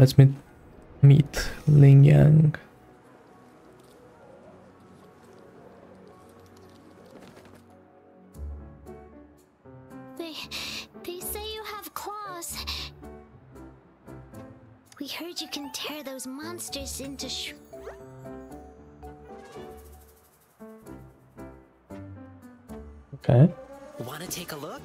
Let's meet meet Lingyang. They, they say you have claws. We heard you can tear those monsters into sh- Okay. Wanna take a look?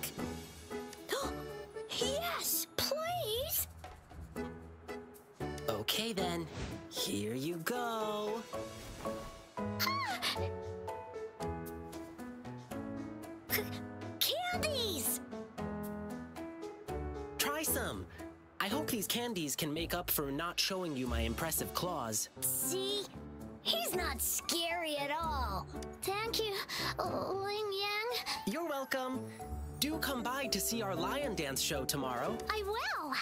Showing you my impressive claws. See? He's not scary at all. Thank you, Ling Yang. You're welcome. Do come by to see our lion dance show tomorrow. I will.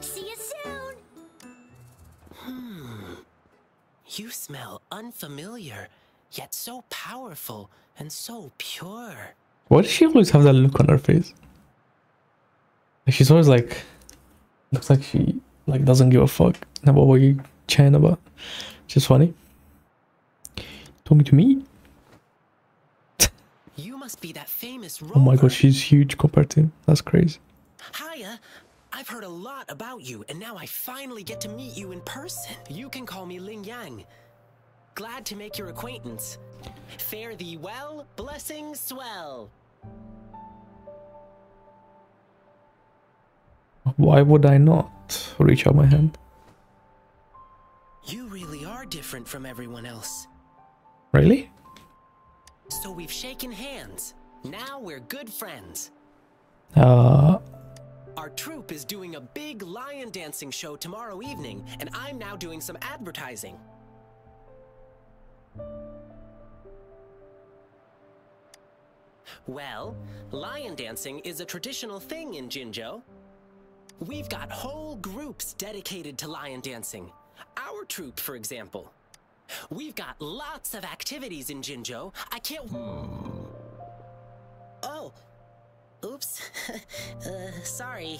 See you soon. Hmm. You smell unfamiliar, yet so powerful and so pure. Why does she always have that look on her face? She's always like looks like she like doesn't give a fuck about what you chatting about. Just funny. Talking to me? You must be that famous rover. Oh my god, she's huge compared to him. That's crazy. Hiya. I've heard a lot about you, and now I finally get to meet you in person. You can call me Lingyang. Glad to make your acquaintance. Fare thee well, blessings swell. Why would I not reach out my hand? You really are different from everyone else. Really? So we've shaken hands. Now we're good friends. Uh Our troupe is doing a big lion dancing show tomorrow evening, and I'm now doing some advertising. Well, lion dancing is a traditional thing in Jinzhou. We've got whole groups dedicated to lion dancing. Our troupe, for example. We've got lots of activities in Jinzhou. I can't. Oh, Oops. uh, sorry.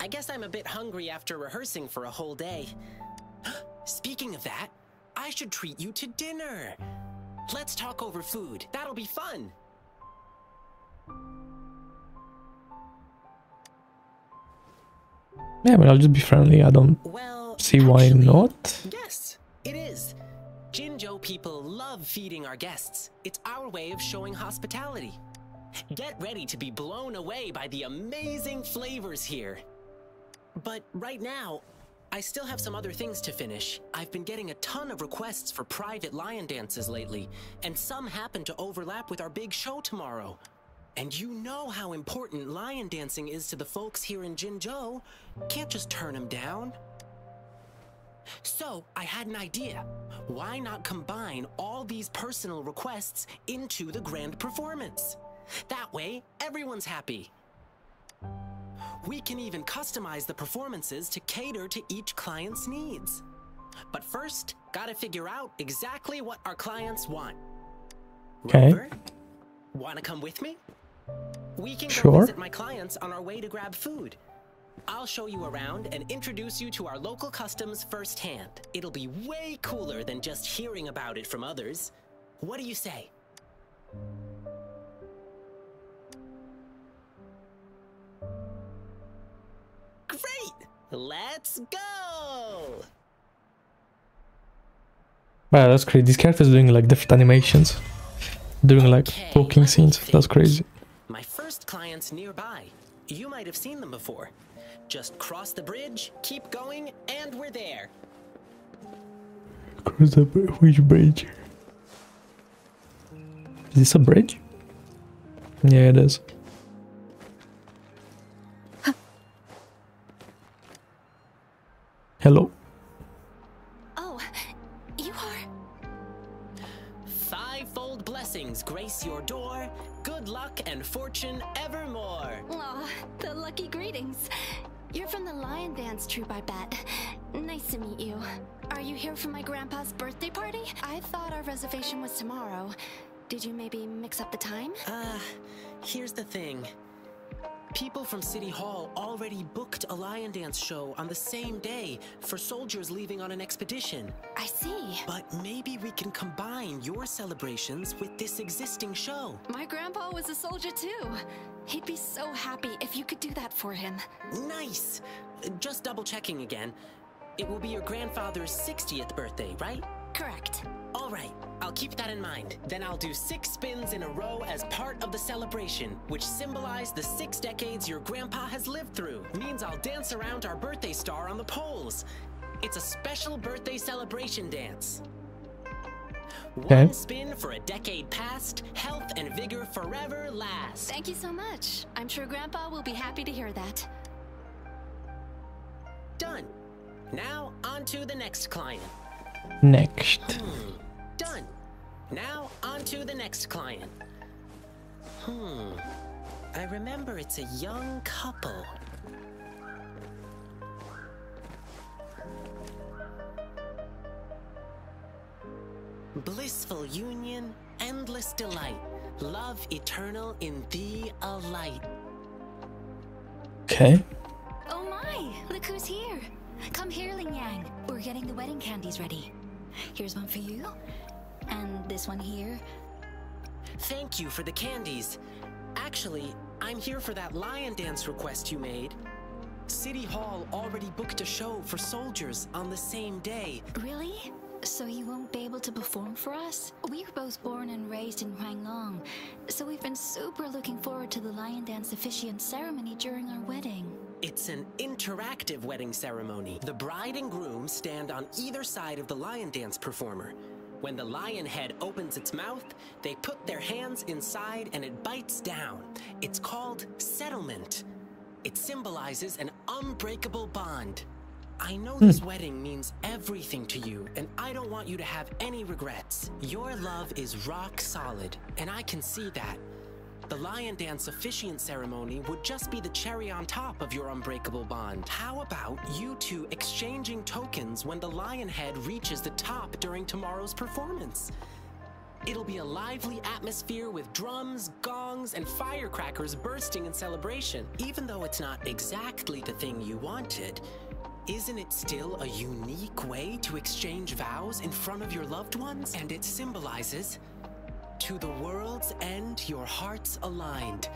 I guess I'm a bit hungry after rehearsing for a whole day. Speaking of that, I should treat you to dinner. Let's talk over food. That'll be fun. Yeah, mean I'll just be friendly. I don't Well, see why actually, not. Yes, it is. Jinzhou people love feeding our guests. It's our way of showing hospitality. Get ready to be blown away by the amazing flavors here. But right now, I still have some other things to finish. I've been getting a ton of requests for private lion dances lately, and some happen to overlap with our big show tomorrow. And you know how important lion dancing is to the folks here in Jinzhou. Can't just turn them down. So, I had an idea. Why not combine all these personal requests into the grand performance? That way, everyone's happy. We can even customize the performances to cater to each client's needs. But first, gotta figure out exactly what our clients want. Okay. Rover, wanna come with me? We can go visit my clients on our way to grab food. I'll show you around and introduce you to our local customs firsthand. It'll be way cooler than just hearing about it from others. What do you say? Great! Let's go! Wow, that's crazy. These characters doing like different animations. Doing like Okay, talking scenes. That's crazy. My first client's nearby. You might have seen them before. Just cross the bridge, keep going, and we're there. Cross the br- which bridge? Is this a bridge? Yeah, it is. Hello. Grace your door. Good luck and fortune evermore. Aw, the lucky greetings. You're from the Lion Dance troupe, I bet. Nice to meet you. Are you here for my grandpa's birthday party? I thought our reservation was tomorrow. Did you maybe mix up the time? Uh, here's the thing. People from City Hall already booked a lion dance show on the same day for soldiers leaving on an expedition. I see. But maybe we can combine your celebrations with this existing show. My grandpa was a soldier too. He'd be so happy if you could do that for him. Nice! Just double checking again. It will be your grandfather's 60th birthday, right? Correct. All right, I'll keep that in mind. Then I'll do six spins in a row as part of the celebration, which symbolize the six decades your grandpa has lived through. Means I'll dance around our birthday star on the poles. It's a special birthday celebration dance. Okay. One spin for a decade past, health and vigor forever last. Thank you so much. I'm sure grandpa will be happy to hear that. Done. Now, on to the next client. Next. Hmm. Done. Now, on to the next client. Hmm. I remember it's a young couple. Blissful union, endless delight. Love eternal in thee a light. Okay. Oh my! Look who's here! Come here, Lingyang. We're getting the wedding candies ready. Here's one for you. And this one here. Thank you for the candies. Actually, I'm here for that lion dance request you made. City Hall already booked a show for soldiers on the same day. Really? So you won't be able to perform for us? We were both born and raised in Huanglong, so we've been super looking forward to the lion dance officiant ceremony during our wedding. It's an interactive wedding ceremony. The bride and groom stand on either side of the lion dance performer. When the lion head opens its mouth, they put their hands inside and it bites down. It's called settlement. It symbolizes an unbreakable bond. I know this hmm. wedding means everything to you, and I don't want you to have any regrets. Your love is rock solid, and I can see that. The lion dance officiant ceremony would just be the cherry on top of your unbreakable bond. How about you two exchanging tokens when the lion head reaches the top during tomorrow's performance? It'll be a lively atmosphere with drums, gongs, and firecrackers bursting in celebration. Even though it's not exactly the thing you wanted, isn't it still a unique way to exchange vows in front of your loved ones? And it symbolizes to the world's end, your hearts aligned.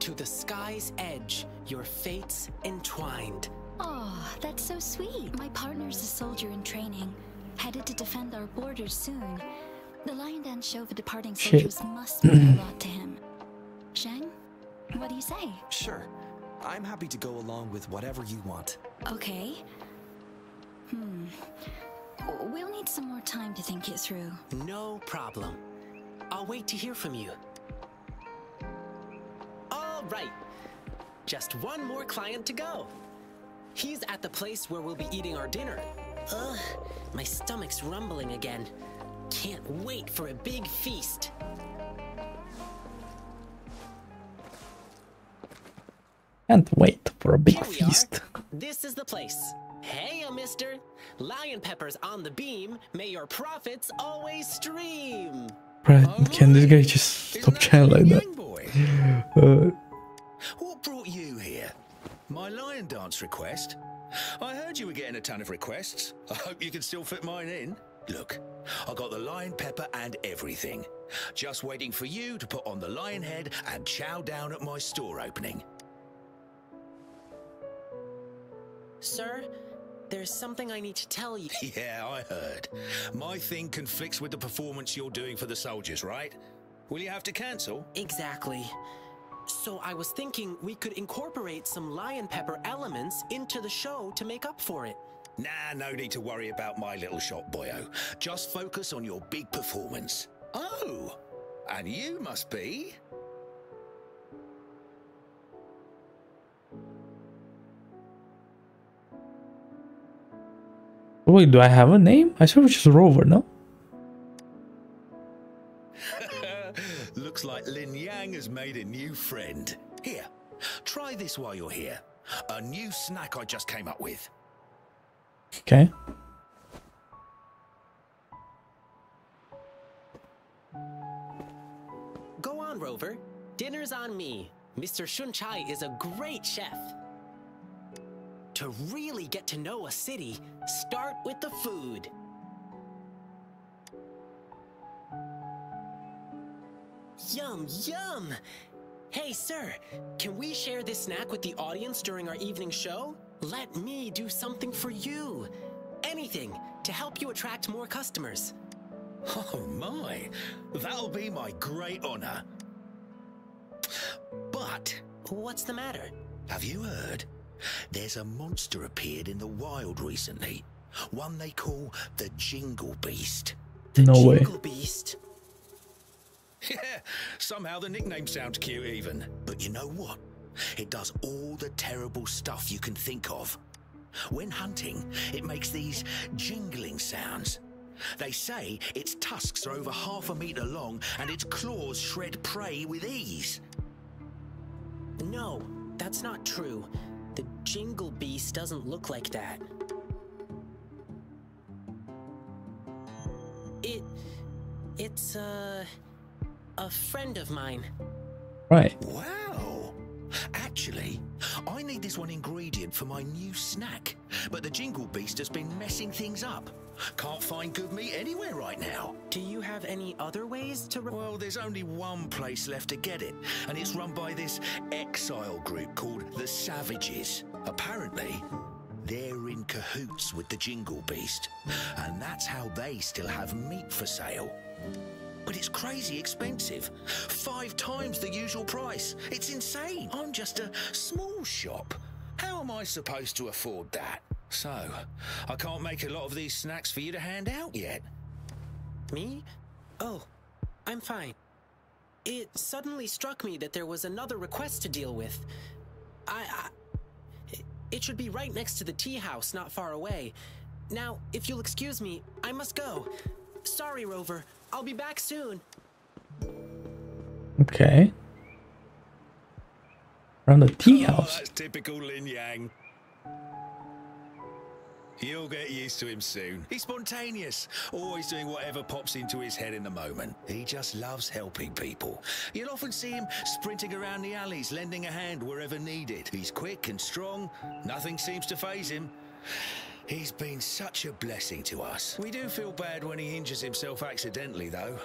To the sky's edge, your fates entwined. Oh, that's so sweet. My partner's a soldier in training, headed to defend our borders soon. The lion dance show for departing Shit. soldiers must mean a lot to him. Shang, what do you say? Sure. I'm happy to go along with whatever you want. Okay. Hmm. We'll need some more time to think it through. No problem. I'll wait to hear from you. All right. Just one more client to go. He's at the place where we'll be eating our dinner. Ugh, my stomach's rumbling again. Can't wait for a big feast. Can't wait for a big feast. This is the place. Hey, uh, mister. Lion peppers on the beam. May your profits always stream. Brad, can this guy just stop chatting like that? Uh, what brought you here? My lion dance request? I heard you were getting a ton of requests. I hope you can still fit mine in. Look, I got the lion pepper and everything. Just waiting for you to put on the lion head and chow down at my store opening. Sir, there's something I need to tell you. Yeah, I heard. My thing conflicts with the performance you're doing for the soldiers, right? Will you have to cancel? Exactly. So I was thinking we could incorporate some lion pepper elements into the show to make up for it. Nah, no need to worry about my little shop, boyo. Just focus on your big performance. Oh, and you must be. Wait, do I have a name? I said it was just Rover, no? Looks like Lingyang has made a new friend. Here, try this while you're here. A new snack I just came up with. Okay. Go on, Rover. Dinner's on me. Mr. Shunchai is a great chef. To really get to know a city, start with the food. Yum, yum! Hey, sir, can we share this snack with the audience during our evening show? Let me do something for you. Anything to help you attract more customers. Oh my, that'll be my great honor. But, What's the matter? have you heard? There's a monster appeared in the wild recently. One they call the Jingle Beast. No way. Jingle Beast. Yeah, somehow the nickname sounds cute even. But you know what? It does all the terrible stuff you can think of. When hunting, it makes these jingling sounds. They say its tusks are over half a meter long and its claws shred prey with ease. No, that's not true. The Jingle Beast doesn't look like that. It. It's, uh. a friend of mine. Right. Wow! Actually, I need this one ingredient for my new snack, but the Jingle Beast has been messing things up. Can't find good meat anywhere right now. Do you have any other ways to. Well, there's only one place left to get it, and it's run by this exile group called the Savages. Apparently, they're in cahoots with the Jingle Beast, and that's how they still have meat for sale. But it's crazy expensive. Five times the usual price. It's insane. I'm just a small shop. How am I supposed to afford that? So, I can't make a lot of these snacks for you to hand out yet. Me? Oh, I'm fine. It suddenly struck me that there was another request to deal with. I. I it should be right next to the tea house, not far away. Now, if you'll excuse me, I must go. Sorry, Rover. I'll be back soon. Okay. Around the tea Oh, house. that's typical Lingyang. You'll get used to him soon. He's spontaneous, always doing whatever pops into his head in the moment. He just loves helping people. You'll often see him sprinting around the alleys, lending a hand wherever needed. He's quick and strong, nothing seems to phase him. He's been such a blessing to us. We do feel bad when he injures himself accidentally, though.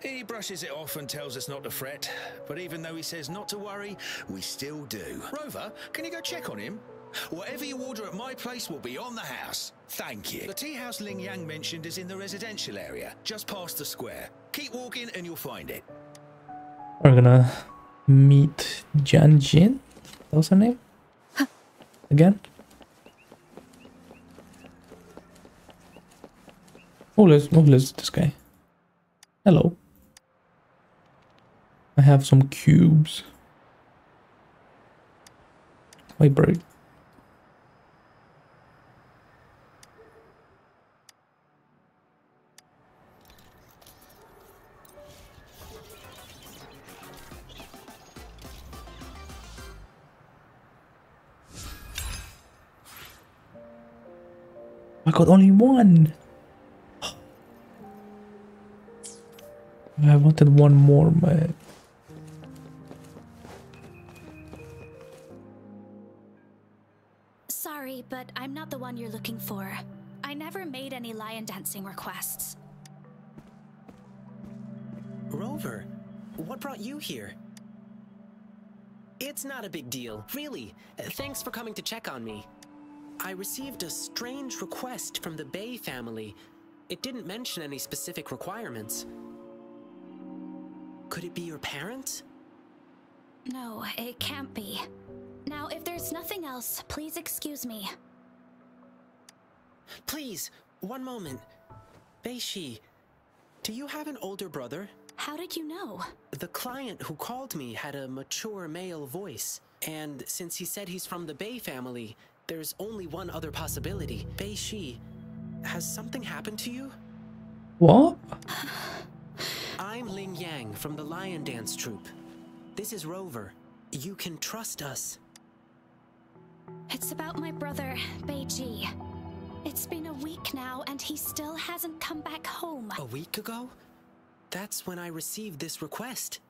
He brushes it off and tells us not to fret, but even though he says not to worry, we still do. Rover, can you go check on him? Whatever you order at my place will be on the house. Thank you. The tea house Lingyang mentioned is in the residential area, just past the square. Keep walking and you'll find it. We're gonna meet Jan Jin. That was her name? Again? Oh, let's oh, let's this guy. Hello. I have some cubes. Wait, bro. I got only one. I wanted one more, man. Sorry, but I'm not the one you're looking for. I never made any lion dancing requests. Rover, what brought you here? It's not a big deal, really. Thanks for coming to check on me. I received a strange request from the Bay family. It didn't mention any specific requirements. Could it be your parents? No, it can't be. Now, if there's nothing else, please excuse me. Please, one moment. Beishi, do you have an older brother? How did you know? The client who called me had a mature male voice, and since he said he's from the Bay family, there's only one other possibility. Bei Shi, has something happened to you? What? I'm Lingyang from the Lion Dance Troupe. This is Rover. You can trust us. It's about my brother, Beiji. It's been a week now, and he still hasn't come back home. A week ago? That's when I received this request.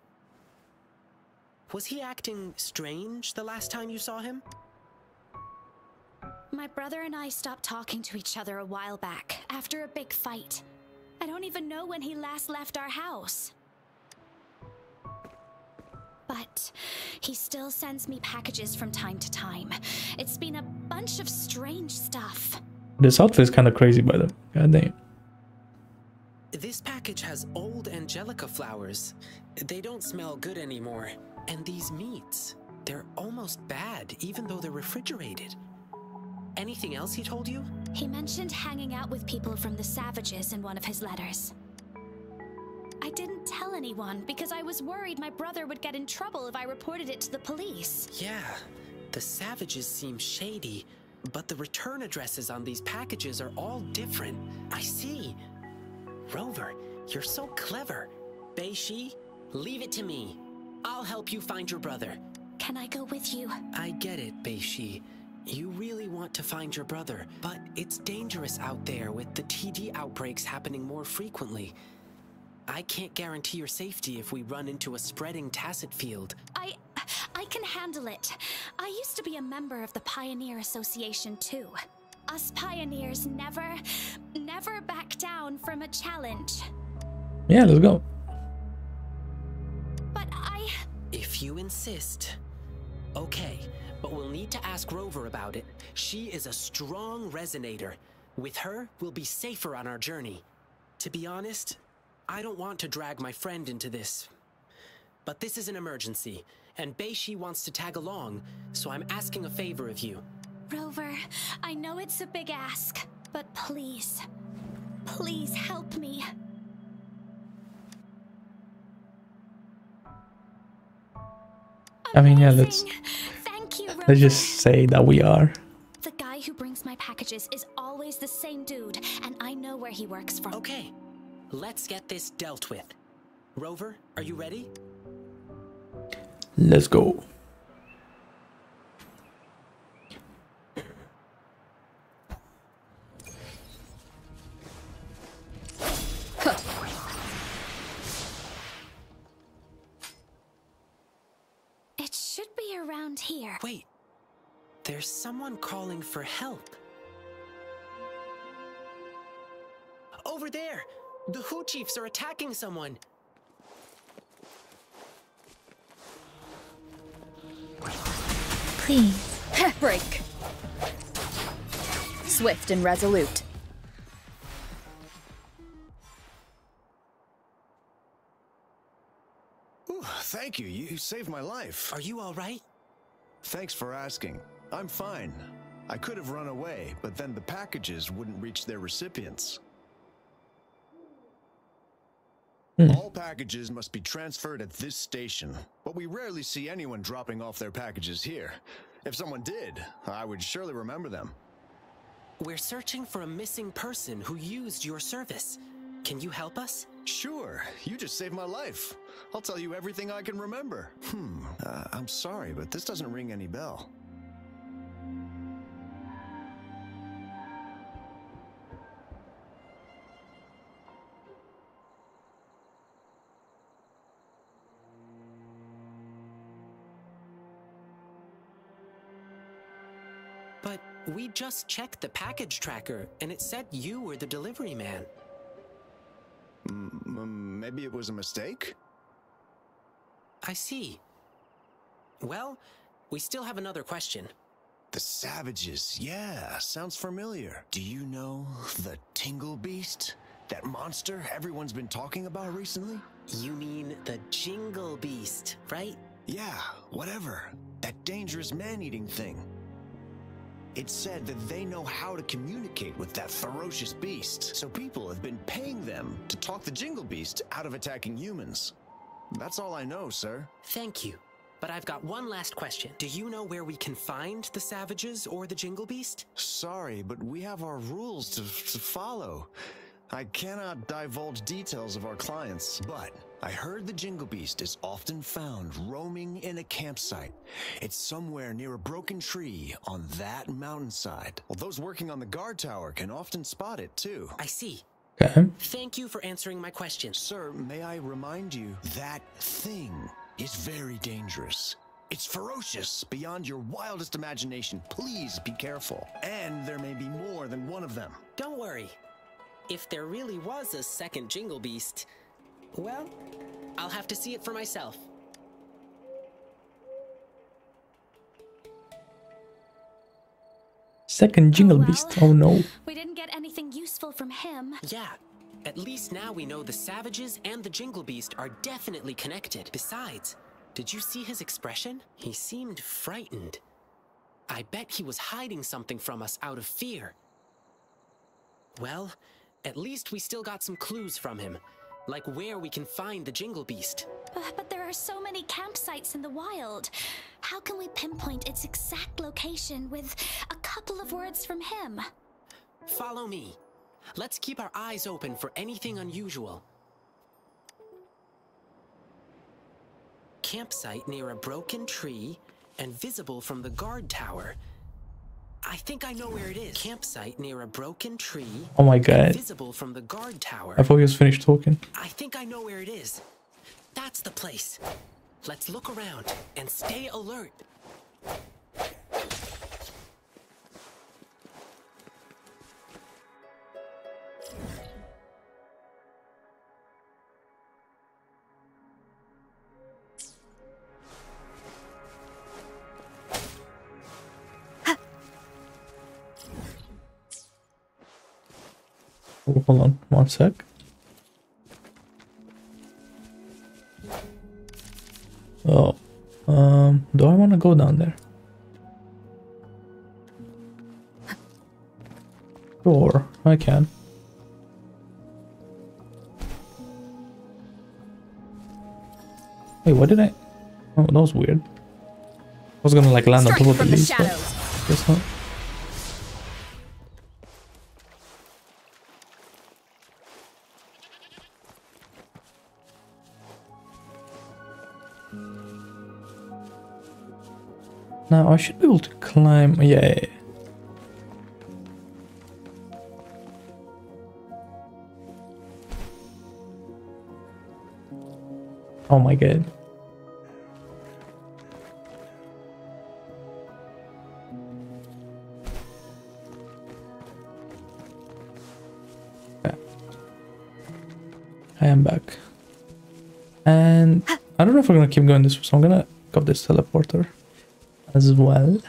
Was he acting strange the last time you saw him? My brother and I stopped talking to each other a while back, after a big fight. I don't even know when he last left our house. But he still sends me packages from time to time. It's been a bunch of strange stuff. This outfit is kind of crazy, by the way. God damn. This package has old angelica flowers. They don't smell good anymore. And these meats, they're almost bad, even though they're refrigerated. Anything else he told you? He mentioned hanging out with people from the Savages in one of his letters. I didn't tell anyone because I was worried my brother would get in trouble if I reported it to the police. Yeah, the Savages seem shady, but the return addresses on these packages are all different. I see. Rover, you're so clever. Beishi, leave it to me. I'll help you find your brother. Can I go with you? I get it, Beishi. You really want to find your brother, but it's dangerous out there with the TD outbreaks happening more frequently. I can't guarantee your safety if we run into a spreading Tacet Field. I I can handle it. I used to be a member of the Pioneer Association too. Us pioneers never never back down from a challenge. Yeah, let's go. But I If you insist. Okay, but we'll need to ask Rover about it. She is a strong resonator. With her, we'll be safer on our journey. To be honest, I don't want to drag my friend into this. But this is an emergency, and Beishi wants to tag along, so I'm asking a favor of you. Rover, I know it's a big ask, but please, please help me. I mean, yeah, let's Amazing. Thank you, Rover. let's just say that we are. The guy who brings my packages is always the same dude, and I know where he works from. Okay, let's get this dealt with. Rover, are you ready? Let's go. Around here. Wait, there's someone calling for help. Over there! The Hu Chiefs are attacking someone! Please. Break. Swift and resolute. Ooh, thank you. You saved my life. Are you alright? Thanks for asking. I'm fine. I could have run away, but then the packages wouldn't reach their recipients. Hmm. All packages must be transferred at this station, but we rarely see anyone dropping off their packages here. If someone did, I would surely remember them. We're searching for a missing person who used your service. Can you help us? Sure, you just saved my life. I'll tell you everything I can remember. Hmm, uh, I'm sorry, but this doesn't ring any bell. But we just checked the package tracker and it said you were the delivery man. Mm, maybe it was a mistake? I see. Well, we still have another question. The Savages, yeah, sounds familiar. Do you know the Tingle Beast? That monster everyone's been talking about recently? You mean the Jingle Beast, right? Yeah, whatever. That dangerous man-eating thing. It's said that they know how to communicate with that ferocious beast, so people have been paying them to talk the Jingle Beast out of attacking humans. That's all I know, sir. Thank you. But I've got one last question. Do you know where we can find the Savages or the Jingle Beast? Sorry, but we have our rules to, to follow. I cannot divulge details of our clients, but I heard the Jingle Beast is often found roaming in a campsite. It's somewhere near a broken tree on that mountainside. Well, those working on the guard tower can often spot it too. I see. Okay. Thank you for answering my questions. Sir, may I remind you that thing is very dangerous. It's ferocious beyond your wildest imagination. Please be careful. And there may be more than one of them. Don't worry. If there really was a second Jingle Beast, well, I'll have to see it for myself. Second Jingle oh, well. Beast. Oh no. We didn't get anything useful from him. Yeah, at least now we know the Savages and the Jingle Beast are definitely connected. Besides, did you see his expression? He seemed frightened. I bet he was hiding something from us out of fear. Well, at least we still got some clues from him, like where we can find the Jingle Beast. Uh, but there are so many campsites in the wild. How can we pinpoint its exact location with a couple of words from him? Follow me. Let's keep our eyes open for anything unusual. Campsite near a broken tree and visible from the guard tower. I think I know where it is. Campsite near a broken tree. Oh my god. Visible from the guard tower. I thought he was finished talking. I think I know where it is. That's the place. Let's look around and stay alert. Sec. Oh, um, do I want to go down there? Sure, I can. Wait, what did I? Oh, that was weird. I was gonna like land on top of the leaves, but guess not. Now I should be able to climb. Yeah. Oh my god. I am back. And I don't know if we're gonna keep going this way, so I'm gonna up this teleporter as well.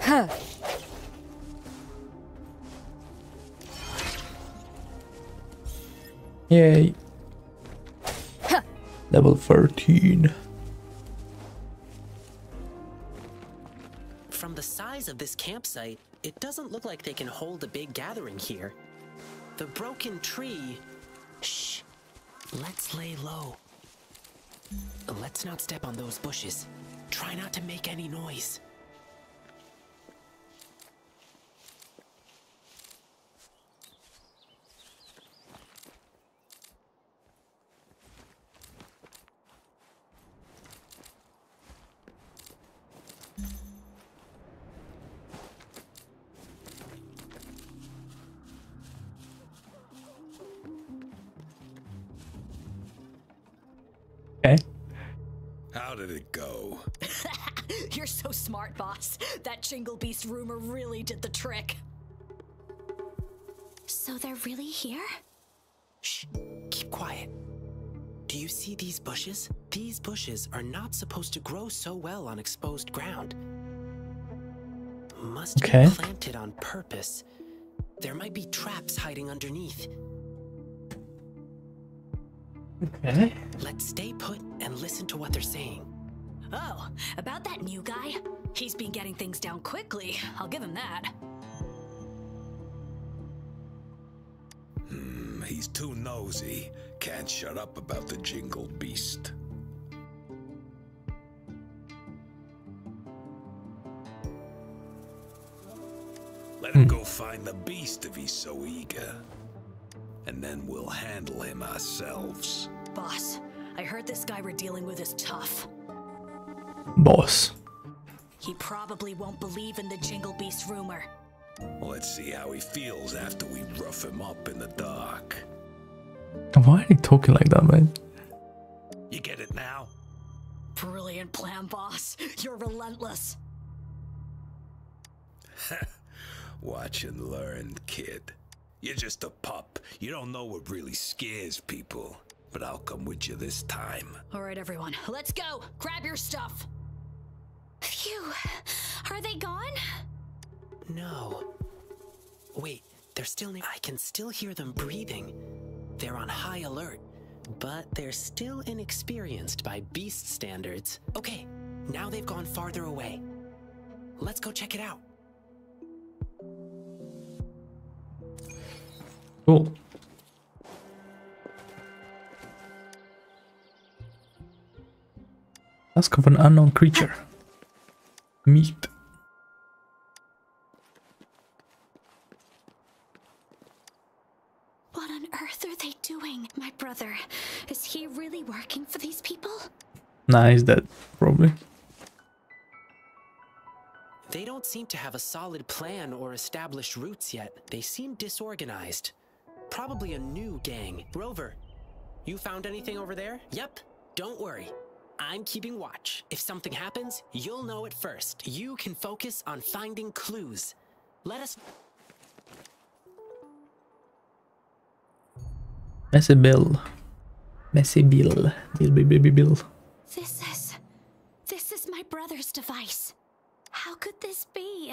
Huh. Yay. Level 13. From the size of this campsite, it doesn't look like they can hold a big gathering here. The broken tree. Shh. Let's lay low. Let's not step on those bushes. Try not to make any noise. Boss. That Jingle Beast rumor really did the trick. So they're really here? Shh. Keep quiet. Do you see these bushes? These bushes are not supposed to grow so well on exposed ground. Must Okay. be planted on purpose. There might be traps hiding underneath. Okay. Let's stay put and listen to what they're saying. Oh, about that new guy? He's been getting things down quickly. I'll give him that. Hmm, he's too nosy. Can't shut up about the Jingle Beast. Let him go find the beast if he's so eager. And then we'll handle him ourselves. Boss, I heard this guy we're dealing with is tough. Boss. He probably won't believe in the Jingle Beast rumor. Let's see how he feels after we rough him up in the dark. Why are you talking like that, man? You get it now? Brilliant plan, boss. You're relentless. Watch and learn, kid. You're just a pup. You don't know what really scares people. But I'll come with you this time. All right, everyone, let's go. Grab your stuff. Phew. Are they gone? No. Wait, they're still near. I can still hear them breathing. They're on high alert, but they're still inexperienced by beast standards. Okay, now they've gone farther away. Let's go check it out. Cool. Task of an unknown creature. Meat. What on earth are they doing? My brother, is he really working for these people? Nah, he's dead, probably. They don't seem to have a solid plan or established roots yet. They seem disorganized. Probably a new gang. Rover, you found anything over there? Yep. Don't worry. I'm keeping watch. If something happens, you'll know it first. You can focus on finding clues. Let us Messy Bill. Messy Bill. Bill, Bill, Bill, Bill, Bill. This is. This is my brother's device. How could this be?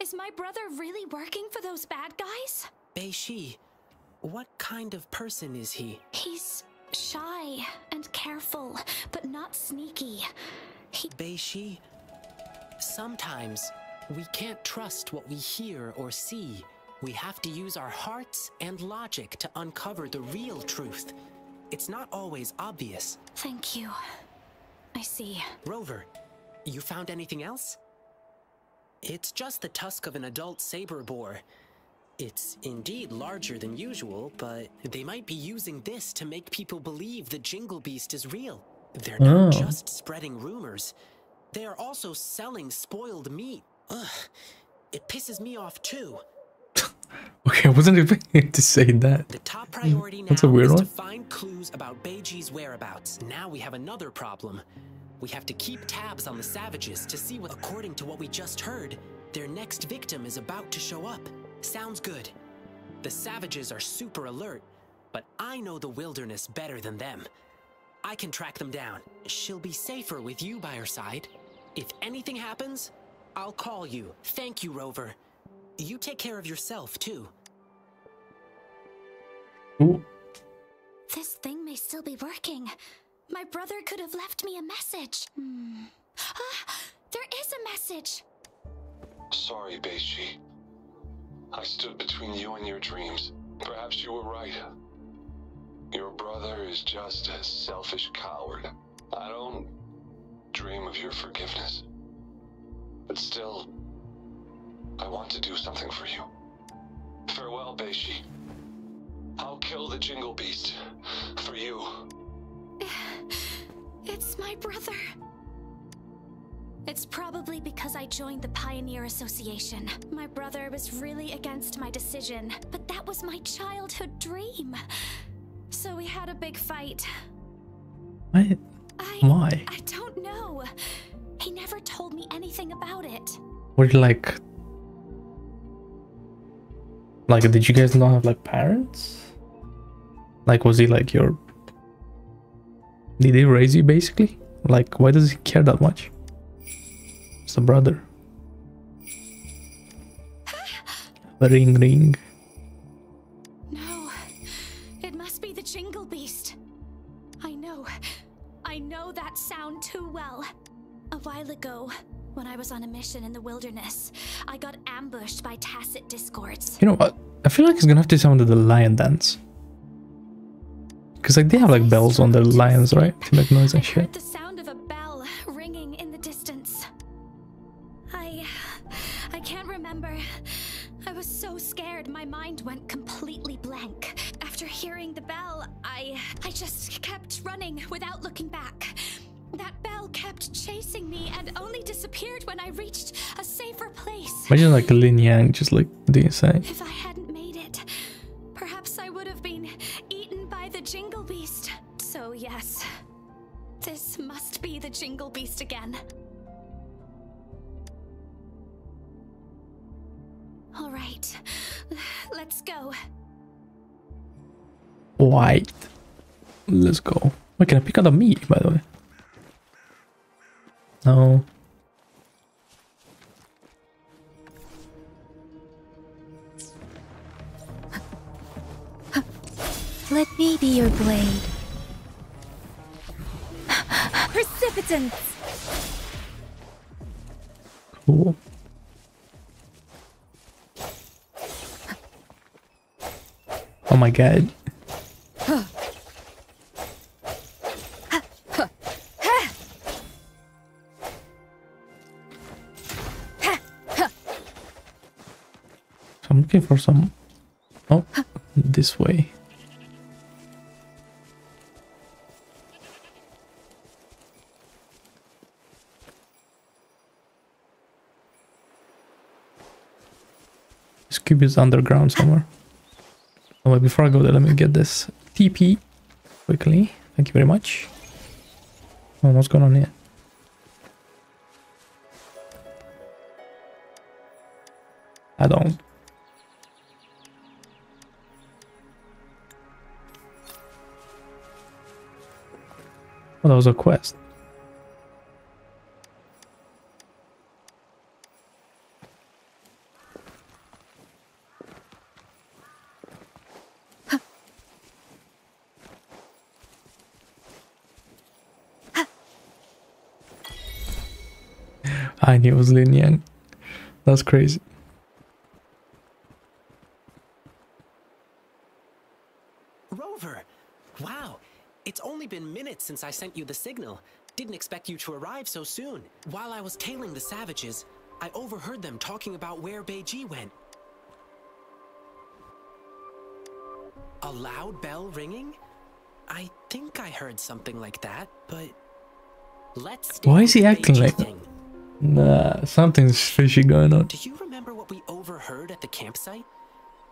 Is my brother really working for those bad guys? Beishi, what kind of person is he? He's shy and careful, but not sneaky. He. Beishi, sometimes we can't trust what we hear or see. We have to use our hearts and logic to uncover the real truth. It's not always obvious. Thank you. I see. Rover, you found anything else? It's just the tusk of an adult saber boar. It's indeed larger than usual, but they might be using this to make people believe the Jingle Beast is real. They're not Oh. just spreading rumors. They are also selling spoiled meat. Ugh, it pisses me off too. Okay, I wasn't expecting to say that. The top priority now That's a weird is to one. find clues about Beiji's whereabouts. Now we have another problem. We have to keep tabs on the savages to see what, according to what we just heard, their next victim is about to show up. Sounds good. The savages are super alert, but I know the wilderness better than them. I can track them down. She'll be safer with you by her side. If anything happens, I'll call you. Thank you, Rover. You take care of yourself, too. Ooh. This thing may still be working. My brother could have left me a message. Hmm. Ah, there is a message. Sorry, Beishi. I stood between you and your dreams. Perhaps you were right. Your brother is just a selfish coward. I don't dream of your forgiveness. But still, I want to do something for you. Farewell, Beishi. I'll kill the Jingle Beast. For you. It's my brother. It's probably because I joined the Pioneer Association. My brother was really against my decision, but that was my childhood dream. So we had a big fight. What? I Why? I don't know. He never told me anything about it. Were you like... Like, did you guys not have, like, parents? Like, was he, like, your... Did he raise you, basically? Like, why does he care that much? It's a brother. Ring, ring. No. It must be the Jingle Beast. I know. I know that sound too well. A while ago, when I was on a mission in the wilderness, I got ambushed by Tacet Discords. You know what? I feel like he's gonna have to sound the lion dance. Because, like, they have, like, bells on their lions, right? To make noise and shit. the sound of a mind went completely blank. After hearing the bell, I I just kept running without looking back. That bell kept chasing me and only disappeared when I reached a safer place. Imagine, like, Lingyang just, like, same. If I hadn't made it, perhaps I would have been eaten by the Jingle Beast. So, yes, This must be the Jingle Beast again. All right, let's go. White. Let's go. Wait, can I pick up the meat, by the way? No. Let me be your blade. Precipitance! Cool. Oh my god. So I'm looking for some. Oh, this way. This cube is underground somewhere. Oh, wait, before I go there, let me get this TP quickly. Thank you very much. Oh, what's going on here? I don't. Oh, that was a quest. I knew it was Lingyang. That's crazy. Rover! Wow, it's only been minutes since I sent you the signal. Didn't expect you to arrive so soon. While I was tailing the savages, I overheard them talking about where Beiji went. A loud bell ringing? I think I heard something like that, but let's. Why is he acting like that? Thing. Nah, something's fishy going on. Do you remember what we overheard at the campsite?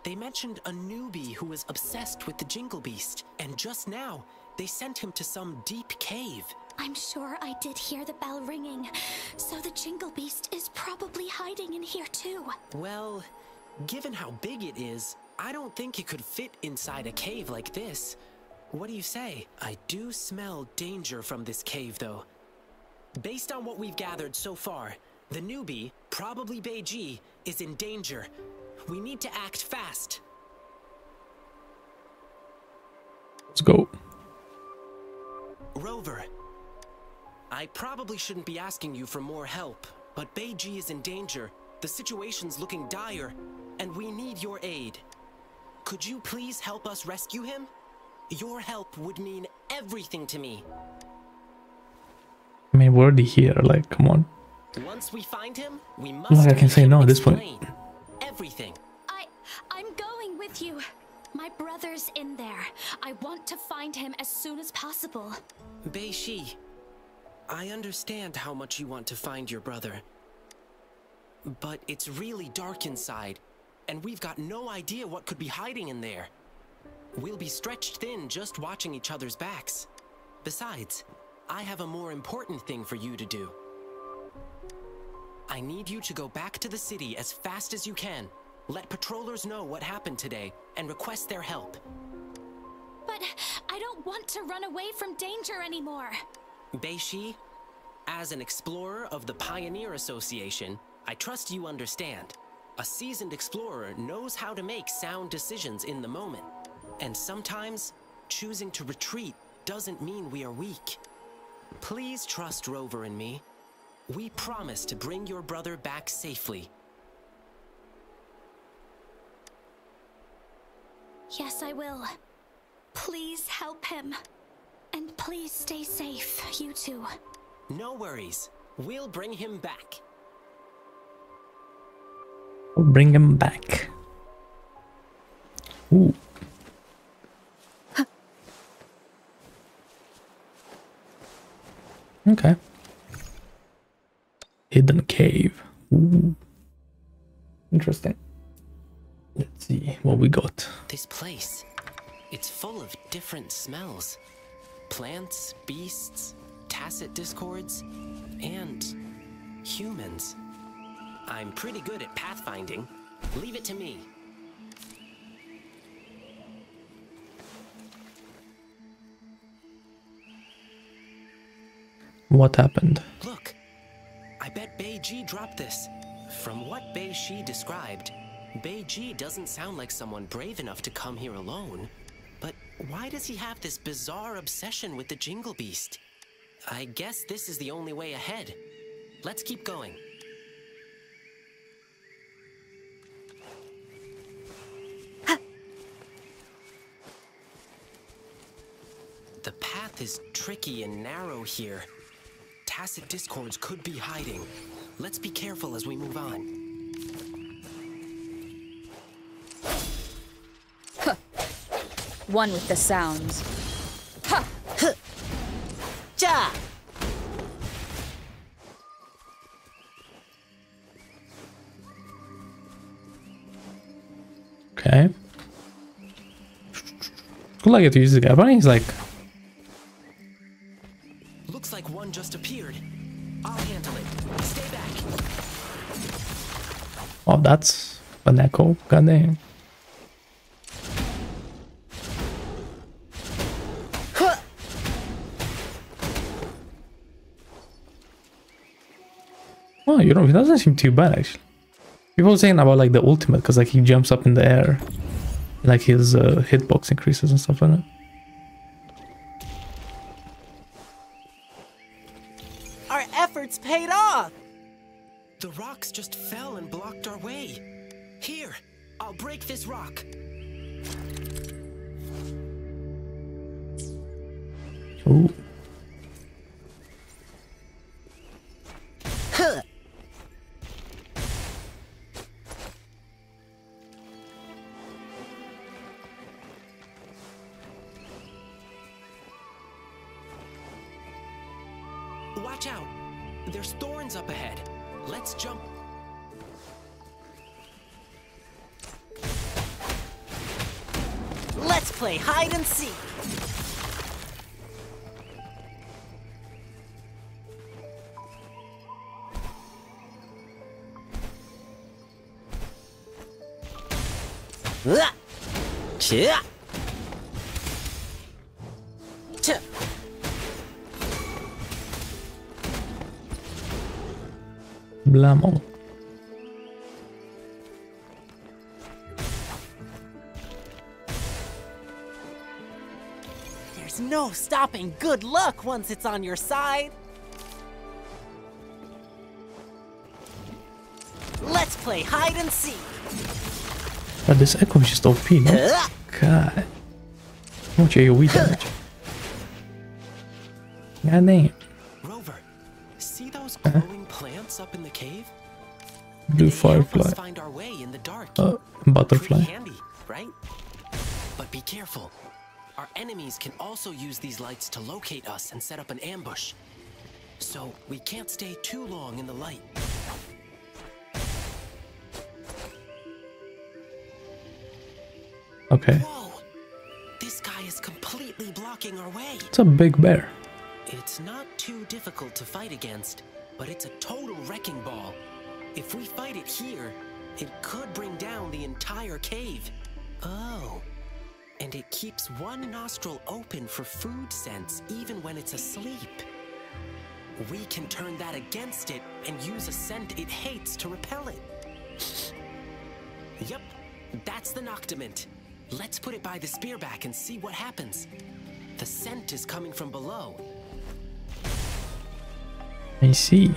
They mentioned a newbie who was obsessed with the Jingle Beast, and just now, they sent him to some deep cave. I'm sure I did hear the bell ringing, so the Jingle Beast is probably hiding in here too. Well, given how big it is, I don't think it could fit inside a cave like this. What do you say? I do smell danger from this cave, though. Based on what we've gathered so far, the newbie, probably Beiji, is in danger. We need to act fast. Let's go. Rover, I probably shouldn't be asking you for more help, but Beiji is in danger, the situation's looking dire, and we need your aid. Could you please help us rescue him? Your help would mean everything to me. I mean, we're already here. Like, come on. Once we find him, we must Like I can say no at this point. Everything. I I'm going with you. My brother's in there. I want to find him as soon as possible. Beishi, I understand how much you want to find your brother. But it's really dark inside, and we've got no idea what could be hiding in there. We'll be stretched thin just watching each other's backs. Besides, I have a more important thing for you to do. I need you to go back to the city as fast as you can. Let patrollers know what happened today and request their help. But I don't want to run away from danger anymore. Beishi, as an explorer of the Pioneer Association, I trust you understand. A seasoned explorer knows how to make sound decisions in the moment. And sometimes, choosing to retreat doesn't mean we are weak. Please trust Rover and me. We promise to bring your brother back safely. Yes, I will. Please help him. And please stay safe, you two. No worries. We'll bring him back. We'll bring him back. Ooh. Okay. Hidden cave. Ooh. Interesting. Let's see what we got. This place, it's full of different smells. Plants, beasts, Tacet Discords and humans. I'm pretty good at pathfinding. Leave it to me. What happened? Look, I bet Beiji dropped this. From what Beiji described, Beiji doesn't sound like someone brave enough to come here alone. But why does he have this bizarre obsession with the Jingle Beast? I guess this is the only way ahead. Let's keep going. The path is tricky and narrow here. Tacet Discords could be hiding. Let's be careful as we move on. One with the sounds. Ja! Okay. Good luck to use this guy. But he's like, oh, that's an echo. Goddamn. Oh, you know, he doesn't seem too bad actually. People saying about like the ultimate because like he jumps up in the air, like his uh, hitbox increases and stuff like that. Our efforts paid off! The rocks just fell and blocked our way. Here, I'll break this rock. Ooh. No stopping good luck once it's on your side. Let's play hide and seek. But this echo is just OP, no? God. How much AoE damage? God damn. Rover, see those glowing plants up in the cave? Blue firefly. find our way in the dark. Uh, butterfly. Handy, right? But be careful. Our enemies can also use these lights to locate us and set up an ambush. So we can't stay too long in the light. Okay. Whoa! This guy is completely blocking our way. It's a big bear. It's not too difficult to fight against, but it's a total wrecking ball. If we fight it here, it could bring down the entire cave. Oh. And it keeps one nostril open for food sense even when it's asleep. We can turn that against it and use a scent it hates to repel it. Yep, that's the Noctament. Let's put it by the spearback and see what happens. The scent is coming from below. I see.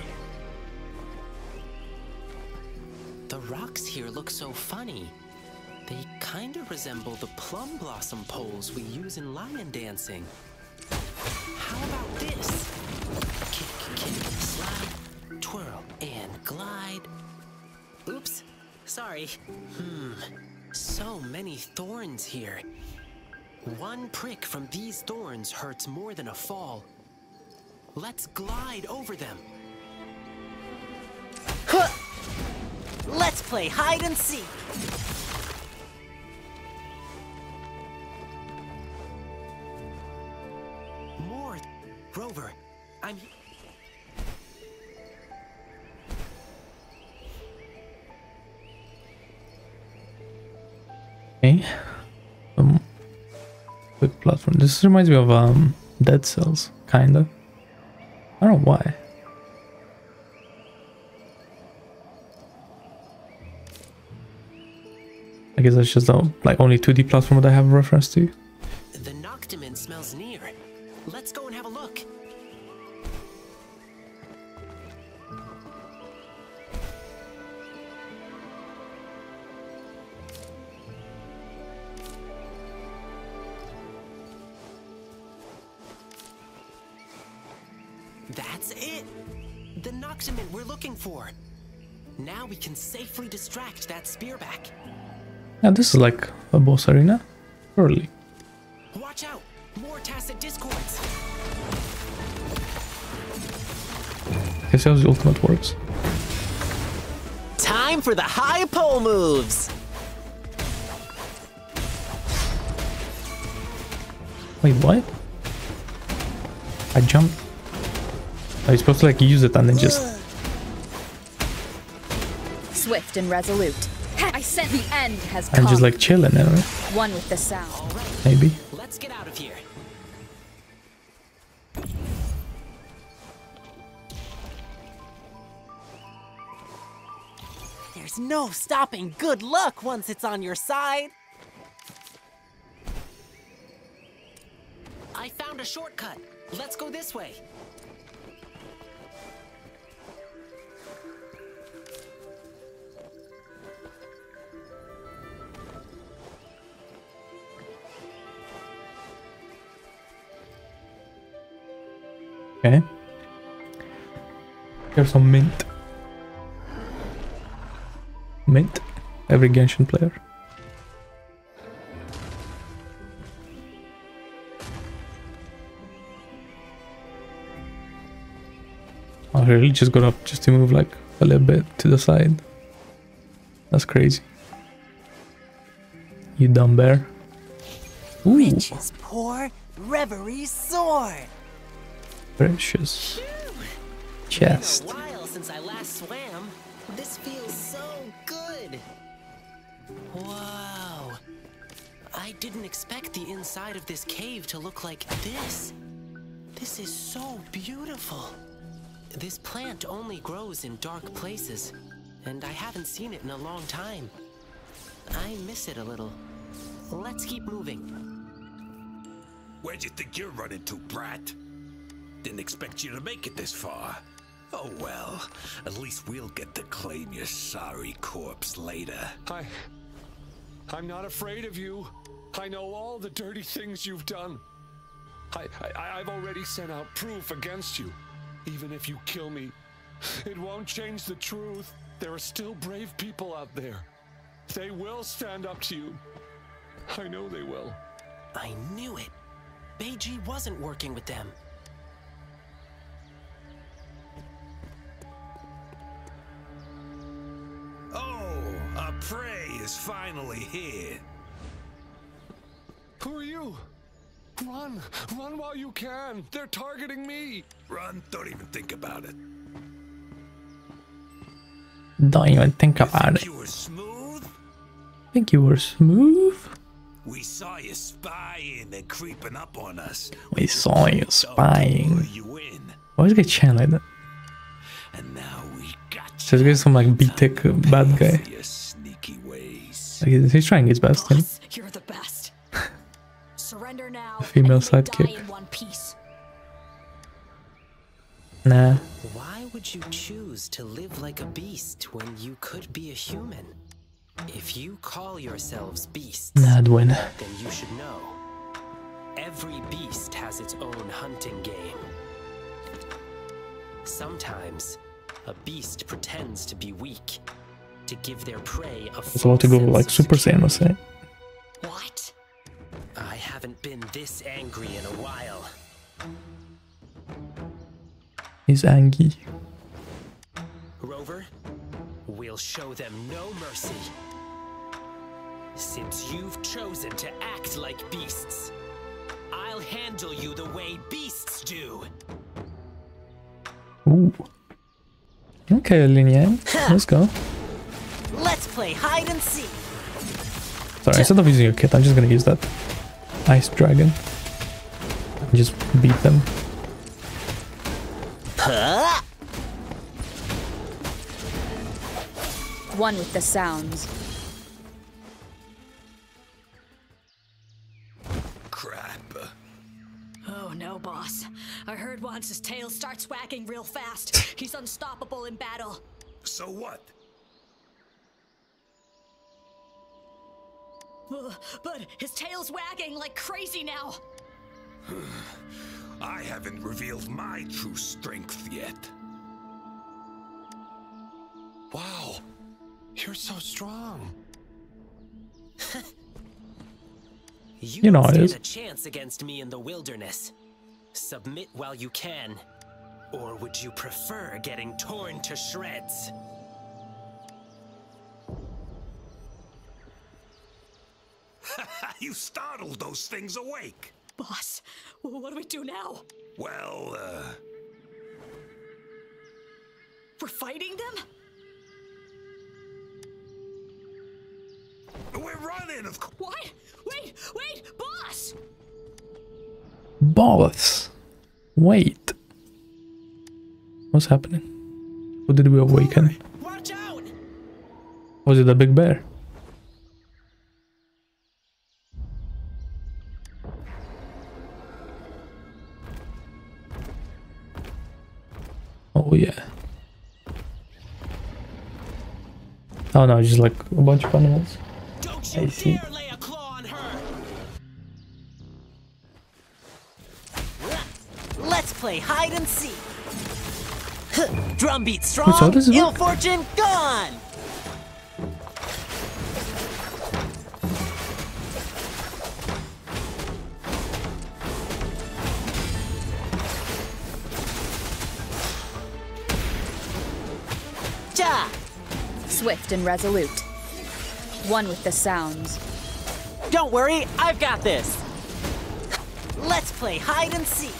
The rocks here look so funny. They kind of resemble the plum blossom poles we use in lion dancing. How about this? Kick, kick, slide, twirl, and glide. Oops, sorry. Hmm, so many thorns here. One prick from these thorns hurts more than a fall. Let's glide over them. Huh. Let's play hide and seek. Um, quick platform. This reminds me of um Dead Cells, kinda. I don't know why. I guess that's just the like only 2D platform that I have a reference to. For. Now we can safely distract that spearback. Yeah, this is like a boss arena. Early. Watch out! More Tacet Discords! See how the ultimate works. Time for the high pole moves. Wait, what? I jump. Are you supposed to like use it and then just Swift and resolute. I sense the end has come. and just like chilling, you know? One with the sound. Maybe. Let's get out of here. There's no stopping good luck once it's on your side. I found a shortcut. Let's go this way. Okay. Here's some mint. Mint. Every Genshin player. I really just got up just to move like a little bit to the side. That's crazy. You dumb bear. Ooh, Riches pour, reverie soar. Precious. Chest. A while since I last swam. This feels so good. Wow. I didn't expect the inside of this cave to look like this. This is so beautiful. This plant only grows in dark places, and I haven't seen it in a long time. I miss it a little. Let's keep moving. Where'd you think you're running to, brat? Didn't expect you to make it this far. Oh well, at least we'll get to claim your sorry corpse later. I. I'm not afraid of you. I know all the dirty things you've done. I, I, I've already sent out proof against you. Even if you kill me, it won't change the truth. There are still brave people out there. They will stand up to you. I know they will. I knew it. Beiji wasn't working with them. Our prey is finally here. Who are you? Run! Run while you can! They're targeting me! Run, don't even think about it. Don't even think about it. You were smooth? Think you were smooth? We saw you spying and creeping up on us. We saw you spying. Lure you in, Why is he chant like that? and now we got So this guy's some like B-Tech bad guy. Like, he's he's trying his best. You know? You're the best. Surrender now. Female and you may sidekick. one piece. Nah. Why would you choose to live like a beast when you could be a human? If you call yourselves beasts, Nadwin. then you should know. Every beast has its own hunting game. Sometimes, a beast pretends to be weak, to give their prey a It's about to go like Super Saiyan, was saying. What? I haven't been this angry in a while. He's angry. Rover, we'll show them no mercy. Since you've chosen to act like beasts, I'll handle you the way beasts do. Ooh. Okay, Lingyang. Let's go. Let's play hide and seek. Sorry, instead of using a kit, I'm just gonna use that ice dragon. And just beat them. Huh? One with the sounds. Crap. Oh no, boss. I heard once his tail starts wagging real fast. He's unstoppable in battle. So what? But his tail's wagging like crazy now. I haven't revealed my true strength yet. Wow, you're so strong. You, You know don't it stand a chance against me in the wilderness. Submit while you can. Or would you prefer getting torn to shreds? You startled those things awake. Boss, what do we do now? Well, uh, We're fighting them? we're running, of course. What? Wait, wait, boss! Boss! Wait. What's happening? Who did we awaken? Watch out! Was it the big bear? Oh yeah. Oh no, just like a bunch of animals. Don't I see. dare lay a claw on her! Let's play hide and seek. Drumbeat strong, how does it ill work? fortune gone. Swift and resolute. One with the sounds. Don't worry, I've got this. Let's play hide and seek.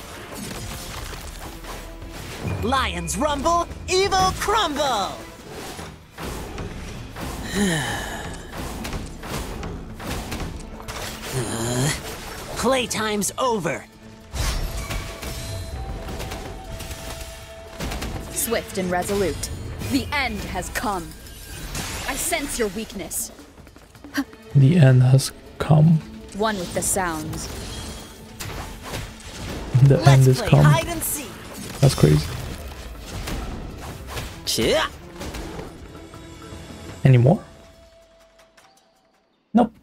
Lions rumble, evil crumble. Uh, Playtime's over. Swift and resolute. The end has come. I sense your weakness. The end has come. One with the sounds. The end Let's is play come. hide and seek. That's crazy. Chia. Any more? Nope.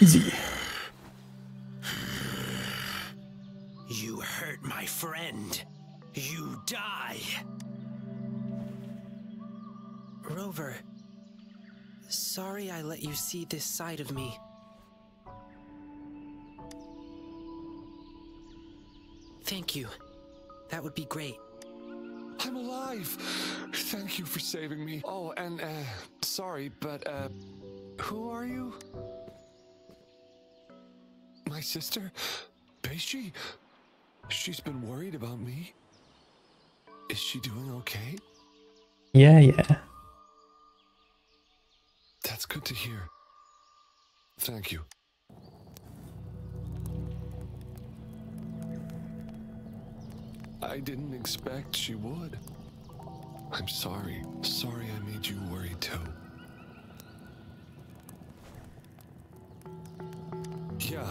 Easy. You hurt my friend. You die. Rover, sorry I let you see this side of me. Thank you. That would be great. I'm alive. Thank you for saving me. Oh, and uh, sorry, but uh, who are you? My sister, Beishi. She's been worried about me. Is she doing okay? Yeah, yeah. To hear. Thank you. I didn't expect she would. I'm sorry. Sorry I made you worry too. Yeah.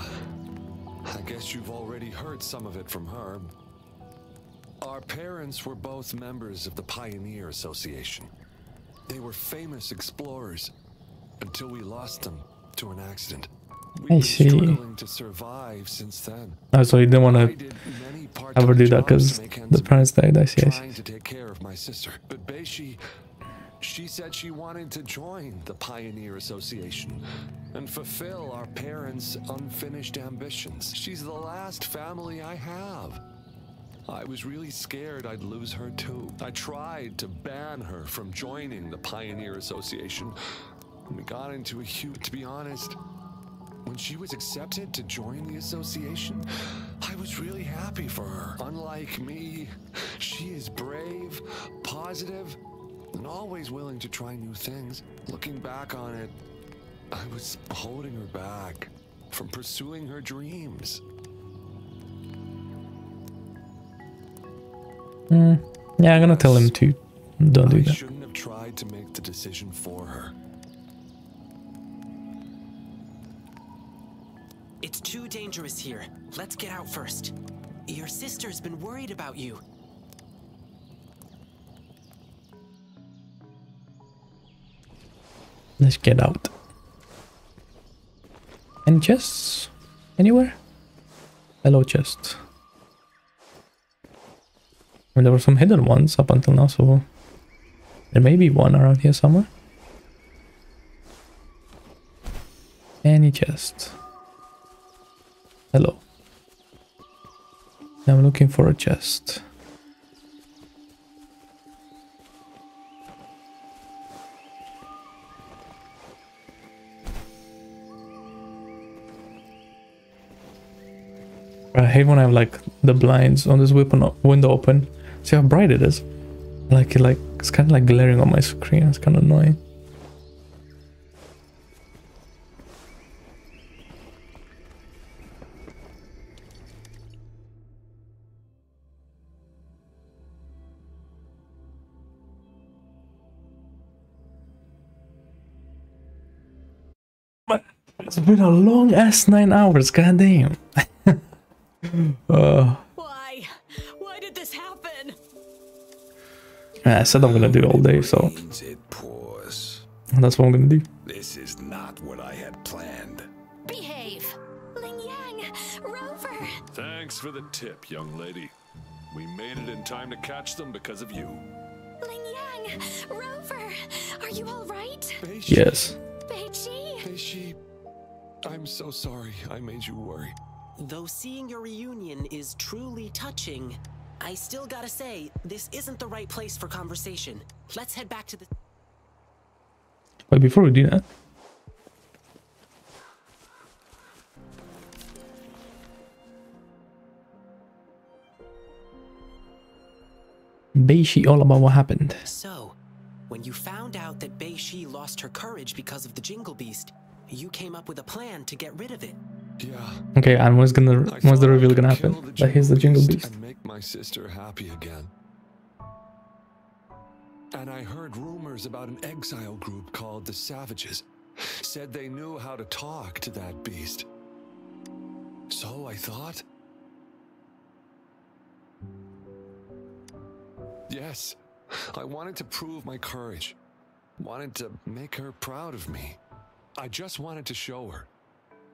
I guess you've already heard some of it from her. Our parents were both members of the Pioneer Association. They were famous explorers until we lost them to an accident. I see. to survive since then. Oh, so you didn't want to ever do that because to make ends the parents died. I see, I see. to take care of my sister. But Beishi, she said she wanted to join the Pioneer Association and fulfill our parents' unfinished ambitions. She's the last family I have. I was really scared I'd lose her too. I tried to ban her from joining the Pioneer Association. We got into a huge, to be honest, when she was accepted to join the association, I was really happy for her. Unlike me, she is brave, positive, and always willing to try new things. Looking back on it, I was holding her back from pursuing her dreams. Hmm. Yeah, I'm gonna tell him to don't do I that. shouldn't have tried to make the decision for her. It's too dangerous here. Let's get out first. Your sister's been worried about you. Let's get out. Any chests? Anywhere? Hello, chest. Mean, there were some hidden ones up until now, so there may be one around here somewhere. Any chest? Hello. I'm looking for a chest. I hate when I have like the blinds on this weapon window open. See how bright it is? Like it like it's kind of like glaring on my screen. It's kind of annoying. Been a long ass nine hours. Goddamn. uh, Why? Why did this happen? I said I'm gonna do all day, so Means it pours. that's what I'm gonna do. This is not what I had planned. Behave. Lingyang, Rover. Thanks for the tip, young lady. We made it in time to catch them because of you. Ling Yang, Rover. Are you all right? Yes. Beiji. Beishi, I'm so sorry I made you worry. Though seeing your reunion is truly touching, I still gotta say, this isn't the right place for conversation. Let's head back to the. Wait, before we do that. Beishi, all about what happened. So, when you found out that Beishi lost her courage because of the Jingle Beast, you came up with a plan to get rid of it. Yeah. Okay, and when's gonna I when's the reveal gonna happen? the That he's the Jingle Beast Beast. And make my sister happy again. And I heard rumors about an exile group called the Savages. Said they knew how to talk to that beast. So I thought. Yes, I wanted to prove my courage. Wanted to make her proud of me. I just wanted to show her.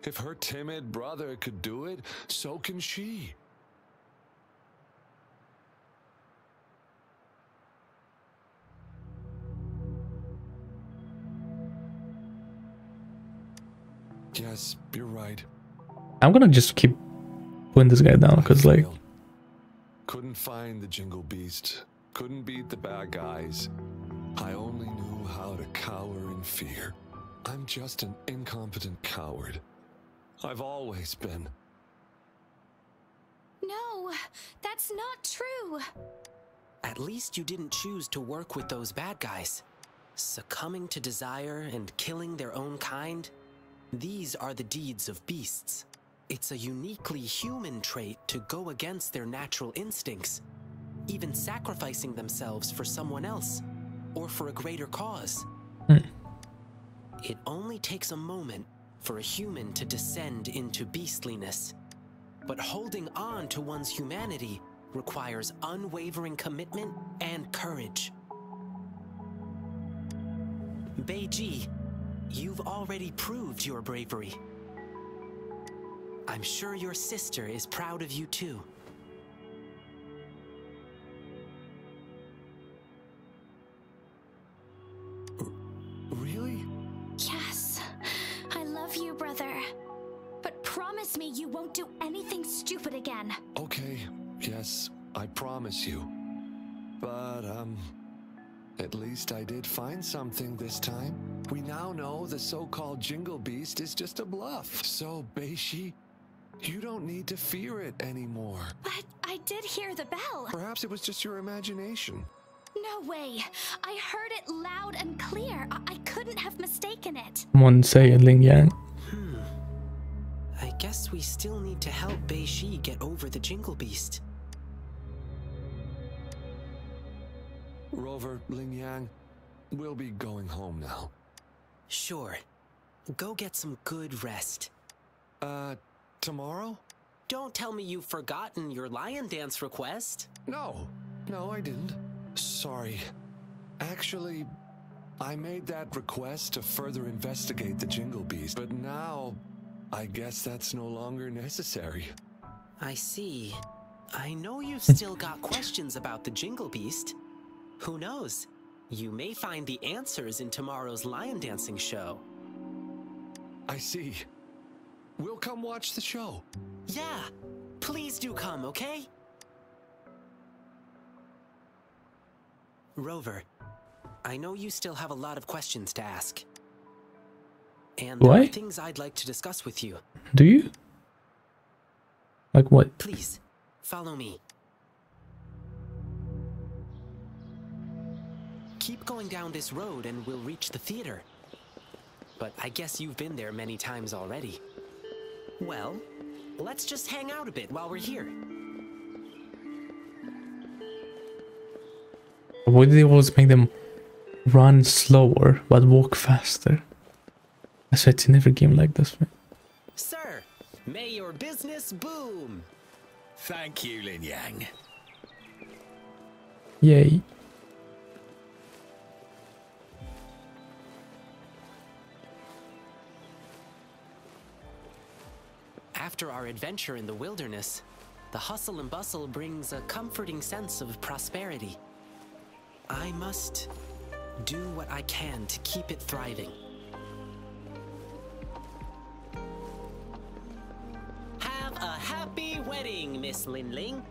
If her timid brother could do it, so can she. Yes, you're right. I'm gonna just keep putting this guy down because like. Couldn't find the Jingle Beast. Couldn't beat the bad guys. I only knew how to cower in fear. I'm just an incompetent coward. I've always been. No, that's not true. At least you didn't choose to work with those bad guys. Succumbing to desire and killing their own kind? These are the deeds of beasts. It's a uniquely human trait to go against their natural instincts, even sacrificing themselves for someone else or for a greater cause. Hmm. It only takes a moment for a human to descend into beastliness. But holding on to one's humanity requires unwavering commitment and courage. Beiji, you've already proved your bravery. I'm sure your sister is proud of you too. Really? Brother. But promise me you won't do anything stupid again. Okay, yes, I promise you. But, um, at least I did find something this time. We now know the so called Jingle Beast is just a bluff. So, Beishi, you don't need to fear it anymore. But I did hear the bell. Perhaps it was just your imagination. No way. I heard it loud and clear. I, I couldn't have mistaken it. Come on, say it, Lingyang. Hmm. I guess we still need to help Beishi get over the Jingle Beast. Rover, Lingyang, we'll be going home now. Sure. Go get some good rest. Uh, tomorrow? Don't tell me you've forgotten your lion dance request. No, no, I didn't. Sorry. Actually, I made that request to further investigate the Jingle Beast, but now I guess that's no longer necessary. I see. I know you've still got questions about the Jingle Beast. Who knows? You may find the answers in tomorrow's lion dancing show. I see. We'll come watch the show. Yeah, please do come, okay? Rover, I know you still have a lot of questions to ask. And there are things I'd like to discuss with you. Do you? Like what? Please, follow me. Keep going down this road and we'll reach the theater. But I guess you've been there many times already. Well, let's just hang out a bit while we're here. Why do they always make them run slower but walk faster? I swear it's in every game like this. Man. Sir, may your business boom. Thank you, Lingyang. Yay. After our adventure in the wilderness, the hustle and bustle brings a comforting sense of prosperity. I must do what I can to keep it thriving. Have a happy wedding, Miss Lin Ling.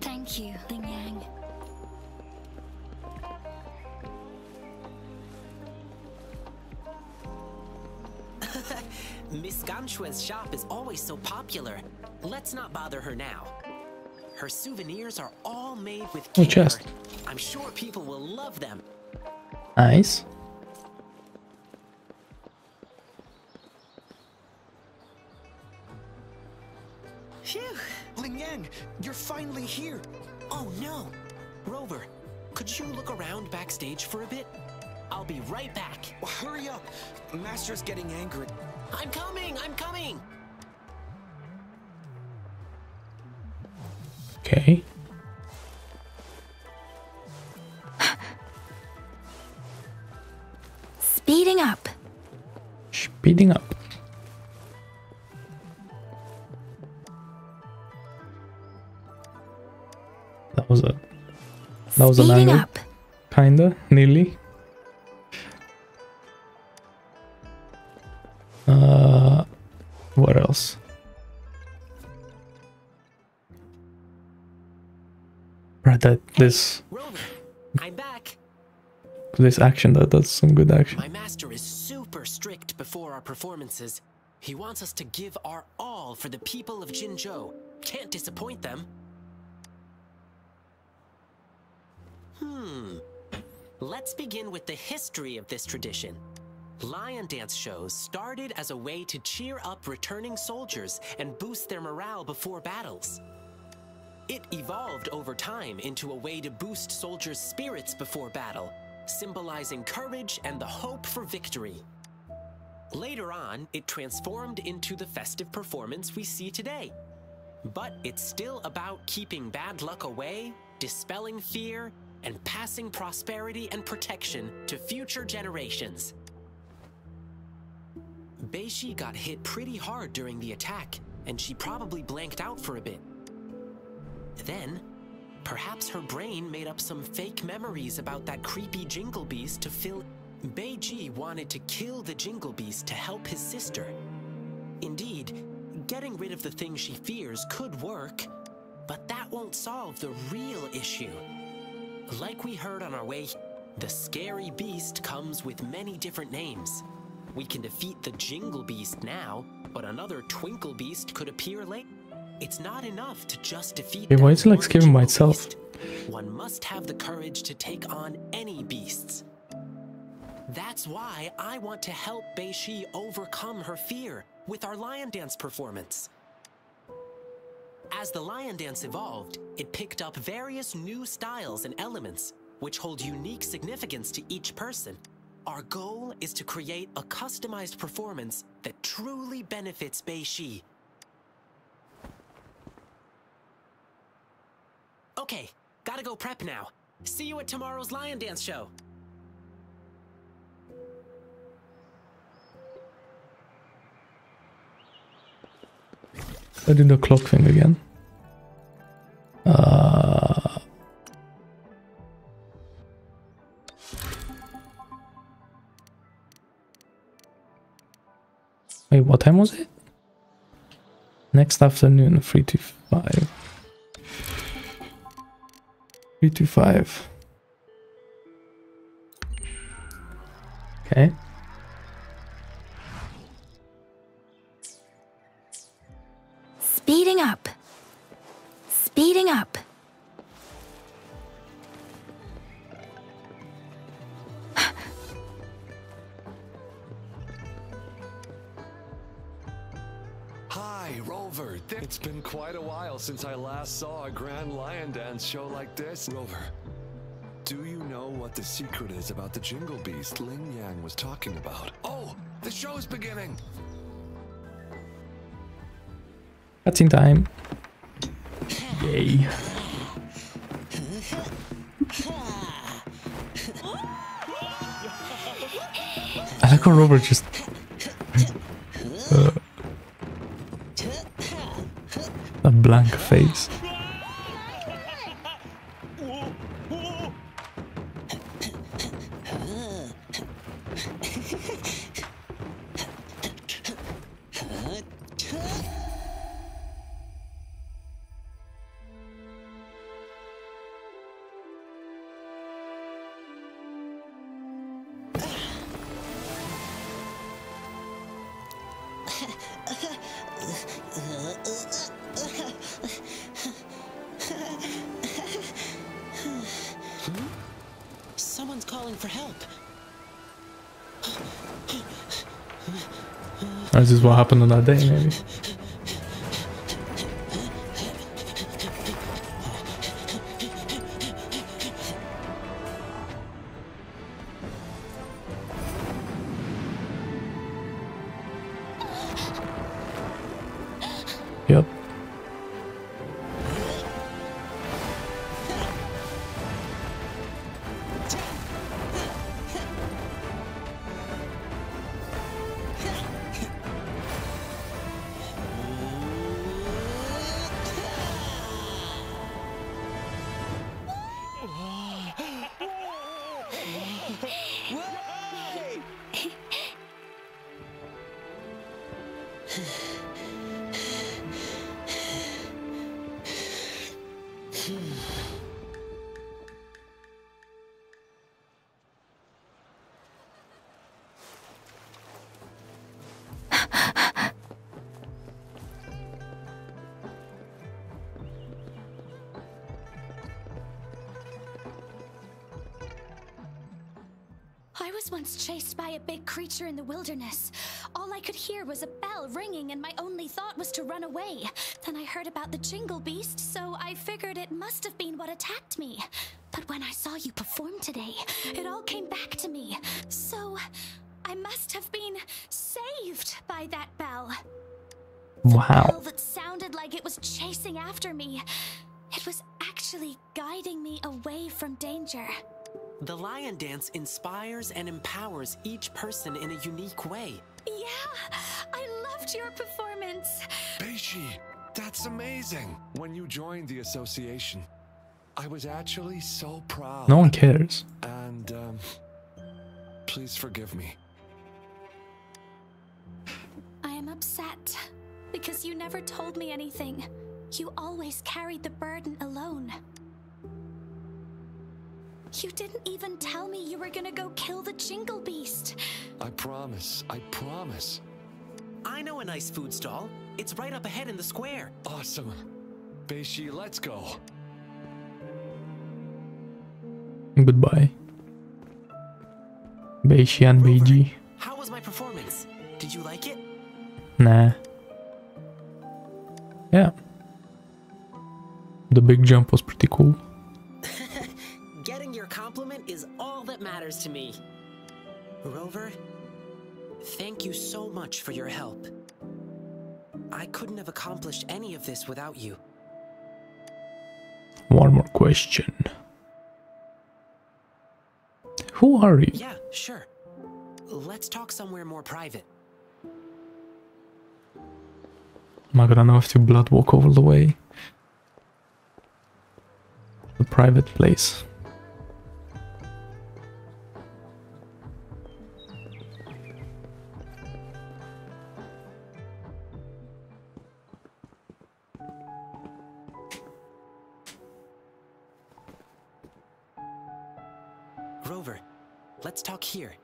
Thank you, Lingyang. Miss Ganshue's shop is always so popular. Let's not bother her now. Her souvenirs are all made with care. chest. I'm sure people will love them. Nice. Phew! Lingyang, you're finally here. Oh no! Rover, could you look around backstage for a bit? I'll be right back. Well, hurry up. Master's getting angry. I'm coming! I'm coming! Okay. Speeding up. Speeding up. That was a that was an Speeding angle. up. Kinda, nearly. Uh, what else? Right, that this Rover, I'm back. this action that that's some good action. My master is super strict before our performances. He wants us to give our all for the people of Jinzhou. Can't disappoint them. Hmm. Let's begin with the history of this tradition. Lion dance shows started as a way to cheer up returning soldiers and boost their morale before battles. It evolved over time into a way to boost soldiers' spirits before battle, symbolizing courage and the hope for victory. Later on, it transformed into the festive performance we see today. But it's still about keeping bad luck away, dispelling fear, and passing prosperity and protection to future generations. Beishi got hit pretty hard during the attack, and she probably blanked out for a bit. Then, perhaps her brain made up some fake memories about that creepy Jingle Beast to fill. Beiji wanted to kill the Jingle Beast to help his sister. Indeed, getting rid of the thing she fears could work, but that won't solve the real issue. Like we heard on our way, the scary beast comes with many different names. We can defeat the Jingle Beast now, but another Twinkle Beast could appear late. It's not enough to just defeat. Hey, why that is it like one skipping by jingle itself? beast. One must have the courage to take on any beasts. That's why I want to help Beishi overcome her fear with our lion dance performance. As the lion dance evolved, it picked up various new styles and elements, which hold unique significance to each person. Our goal is to create a customized performance that truly benefits Beishi. Okay, gotta go prep now. See you at tomorrow's lion dance show. I do the clock thing again. Uh, wait, what time was it? Next afternoon, 3 to 5. 3 to 5. Okay. Speeding up. Speeding up. Hi, Rover. It's been quite a while since I last saw a Grand Lion Dance show like this. Rover, do you know what the secret is about the Jingle Beast Lingyang was talking about? Oh, the show's beginning! Cutscene time. Yay. I like how Rover just. Blank face. This is what happened on that day, maybe. Figured it must have been what attacked me. But when I saw you perform today, it all came back to me. So I must have been saved by that bell. Wow. Bell that sounded like it was chasing after me. It was actually guiding me away from danger. The lion dance inspires and empowers each person in a unique way. Yeah, I loved your performance. Beishi, that's amazing! When you joined the association, I was actually so proud. No one cares. And, um, please forgive me. I am upset because you never told me anything. You always carried the burden alone. You didn't even tell me you were gonna go kill the Jingle Beast. I promise, I promise. I know a nice food stall. It's right up ahead in the square. Awesome. Beishi, let's go. Goodbye. Beishi and Beiji. How was my performance? Did you like it? Nah. Yeah. The big jump was pretty cool. Getting your compliment is all that matters to me. Rover, thank you so much for your help. I couldn't have accomplished any of this without you. One more question. Who are you? Yeah, sure. Let's talk somewhere more private. Am I gonna have to blood walk all the way? The private place. Here.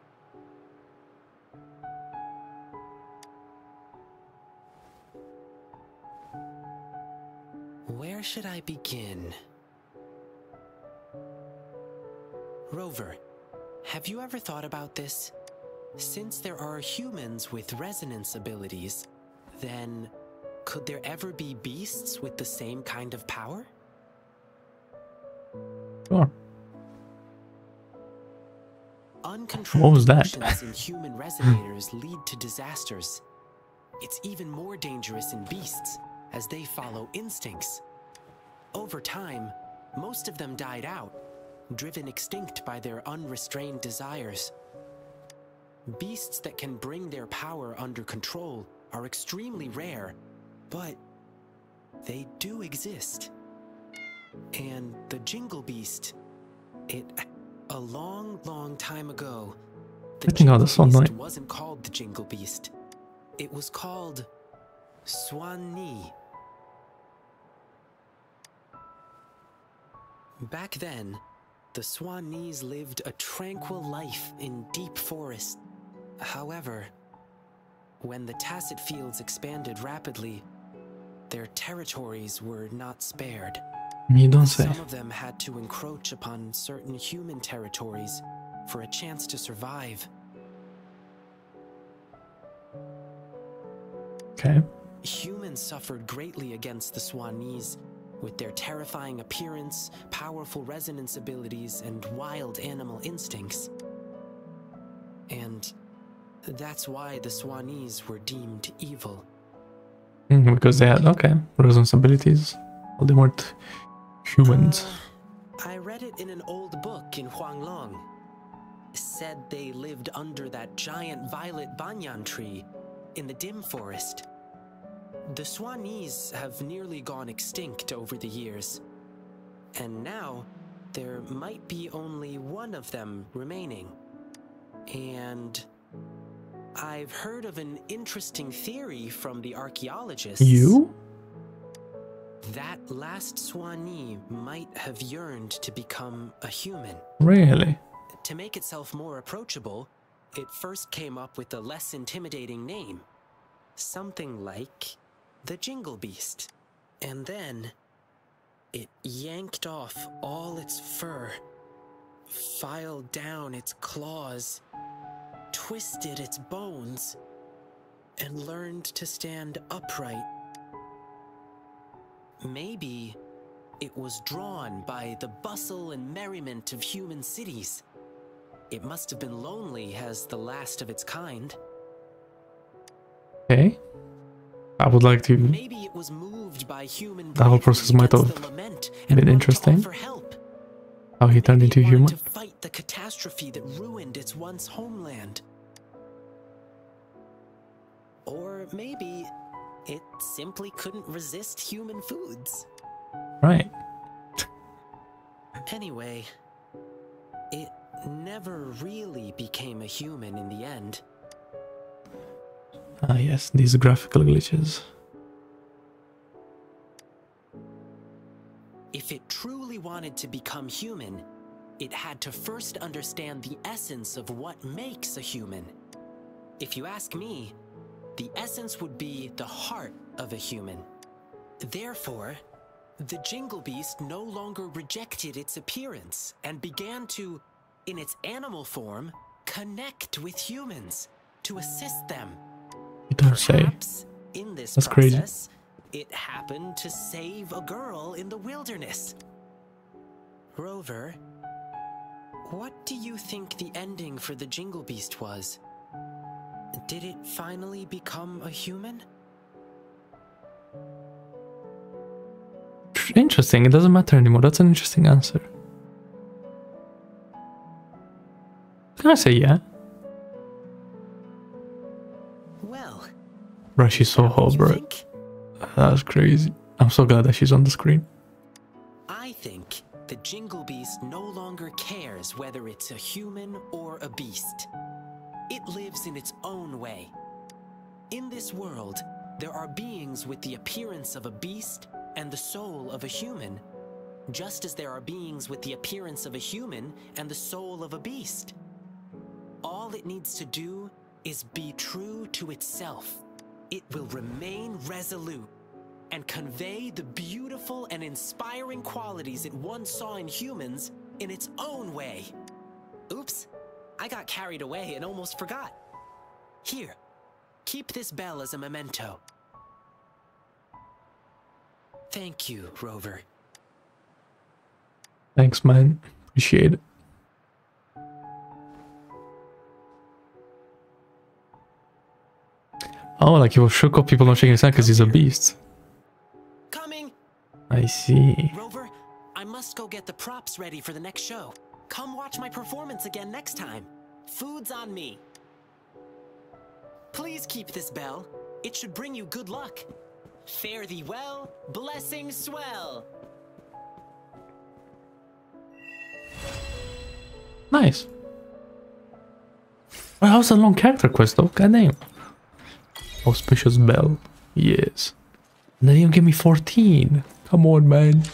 Where should I begin? Rover, have you ever thought about this? Since there are humans with resonance abilities, then could there ever be beasts with the same kind of power? Sure. Uncontrolled What was that? in human resonators lead to disasters. It's even more dangerous in beasts, as they follow instincts. Over time, most of them died out, driven extinct by their unrestrained desires. Beasts that can bring their power under control are extremely rare, but they do exist. And the Jingle Beast, it a long, long time ago, the I think I was Jingle Beast night. wasn't called the Jingle Beast. It was called Suanni. Back then, the Suanni lived a tranquil life in deep forest. However, when the Tacet Fields expanded rapidly, their territories were not spared. You don't say. Some of them had to encroach upon certain human territories for a chance to survive. Okay. Humans suffered greatly against the Suanni, with their terrifying appearance, powerful resonance abilities, and wild animal instincts. And that's why the Suanni were deemed evil. Mm, because they had, okay, responsibilities. Well, they humans. Uh, I read it in an old book in Huanglong. Said they lived under that giant violet banyan tree in the dim forest. The Suanni have nearly gone extinct over the years. And now, there might be only one of them remaining. And I've heard of an interesting theory from the archaeologists. You? That last Suanni might have yearned to become a human. Really? To make itself more approachable, it first came up with a less intimidating name. Something like the Jingle Beast. And then it yanked off all its fur, filed down its claws, twisted its bones, and learned to stand upright. Maybe it was drawn by the bustle and merriment of human cities. It must have been lonely as the last of its kind. Okay. I would like to. Maybe it was moved by human The whole process might have been interesting. How he turned into a human. to fight the catastrophe that ruined its once homeland. Or maybe it simply couldn't resist human foods. Right. Anyway, it never really became a human in the end. Ah, yes, these graphical glitches. If it truly wanted to become human, it had to first understand the essence of what makes a human. If you ask me, the essence would be the heart of a human. Therefore, the Jingle Beast no longer rejected its appearance and began to, in its animal form, connect with humans to assist them. You don't say. Perhaps in this That's crazy. it happened to save a girl in the wilderness. Rover, what do you think the ending for the Jingle Beast was? Did it finally become a human? Interesting. It doesn't matter anymore. That's an interesting answer. Can I say yeah? Well, Bro, she's so hot, bro. That's crazy. I'm so glad that she's on the screen. I think the Jingle Beast no longer cares whether it's a human or a beast. It lives in its own way. In this world, there are beings with the appearance of a beast and the soul of a human, just as there are beings with the appearance of a human and the soul of a beast. All it needs to do is be true to itself. It will remain resolute and convey the beautiful and inspiring qualities it once saw in humans in its own way. I got carried away and almost forgot. Here, keep this bell as a memento. Thank you, Rover. Thanks, man. Appreciate it. Oh, like he was shook up people not shaking his hand because he's a beast. Coming! I see. Rover, I must go get the props ready for the next show. Come watch my performance again next time. Food's on me. Please keep this bell. It should bring you good luck. Fare thee well, blessings swell. Nice. Well, was a long character quest though. God damn. Auspicious Bell. Yes. And then you give me 14. Come on, man.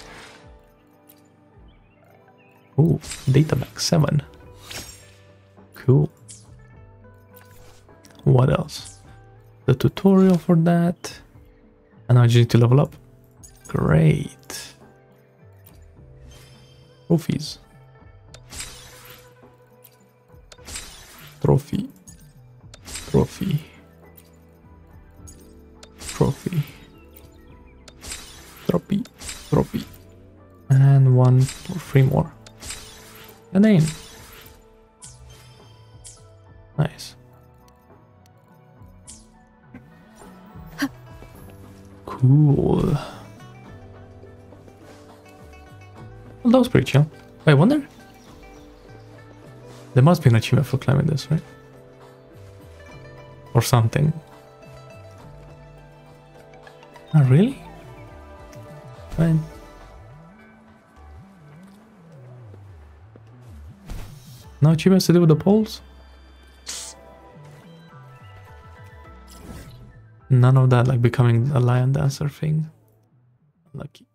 Ooh, data bank 7. Cool. What else? The tutorial for that. And I just need to level up. Great. Trophies. Trophy. Trophy. Trophy. Trophy. Trophy. And one or three more. A name. Nice. Cool. Well, that was pretty chill. I wonder. There must be an achievement for climbing this, right? Or something. Oh, really? Fine. No achievements to do with the poles? None of that like becoming a lion dancer thing. Lucky.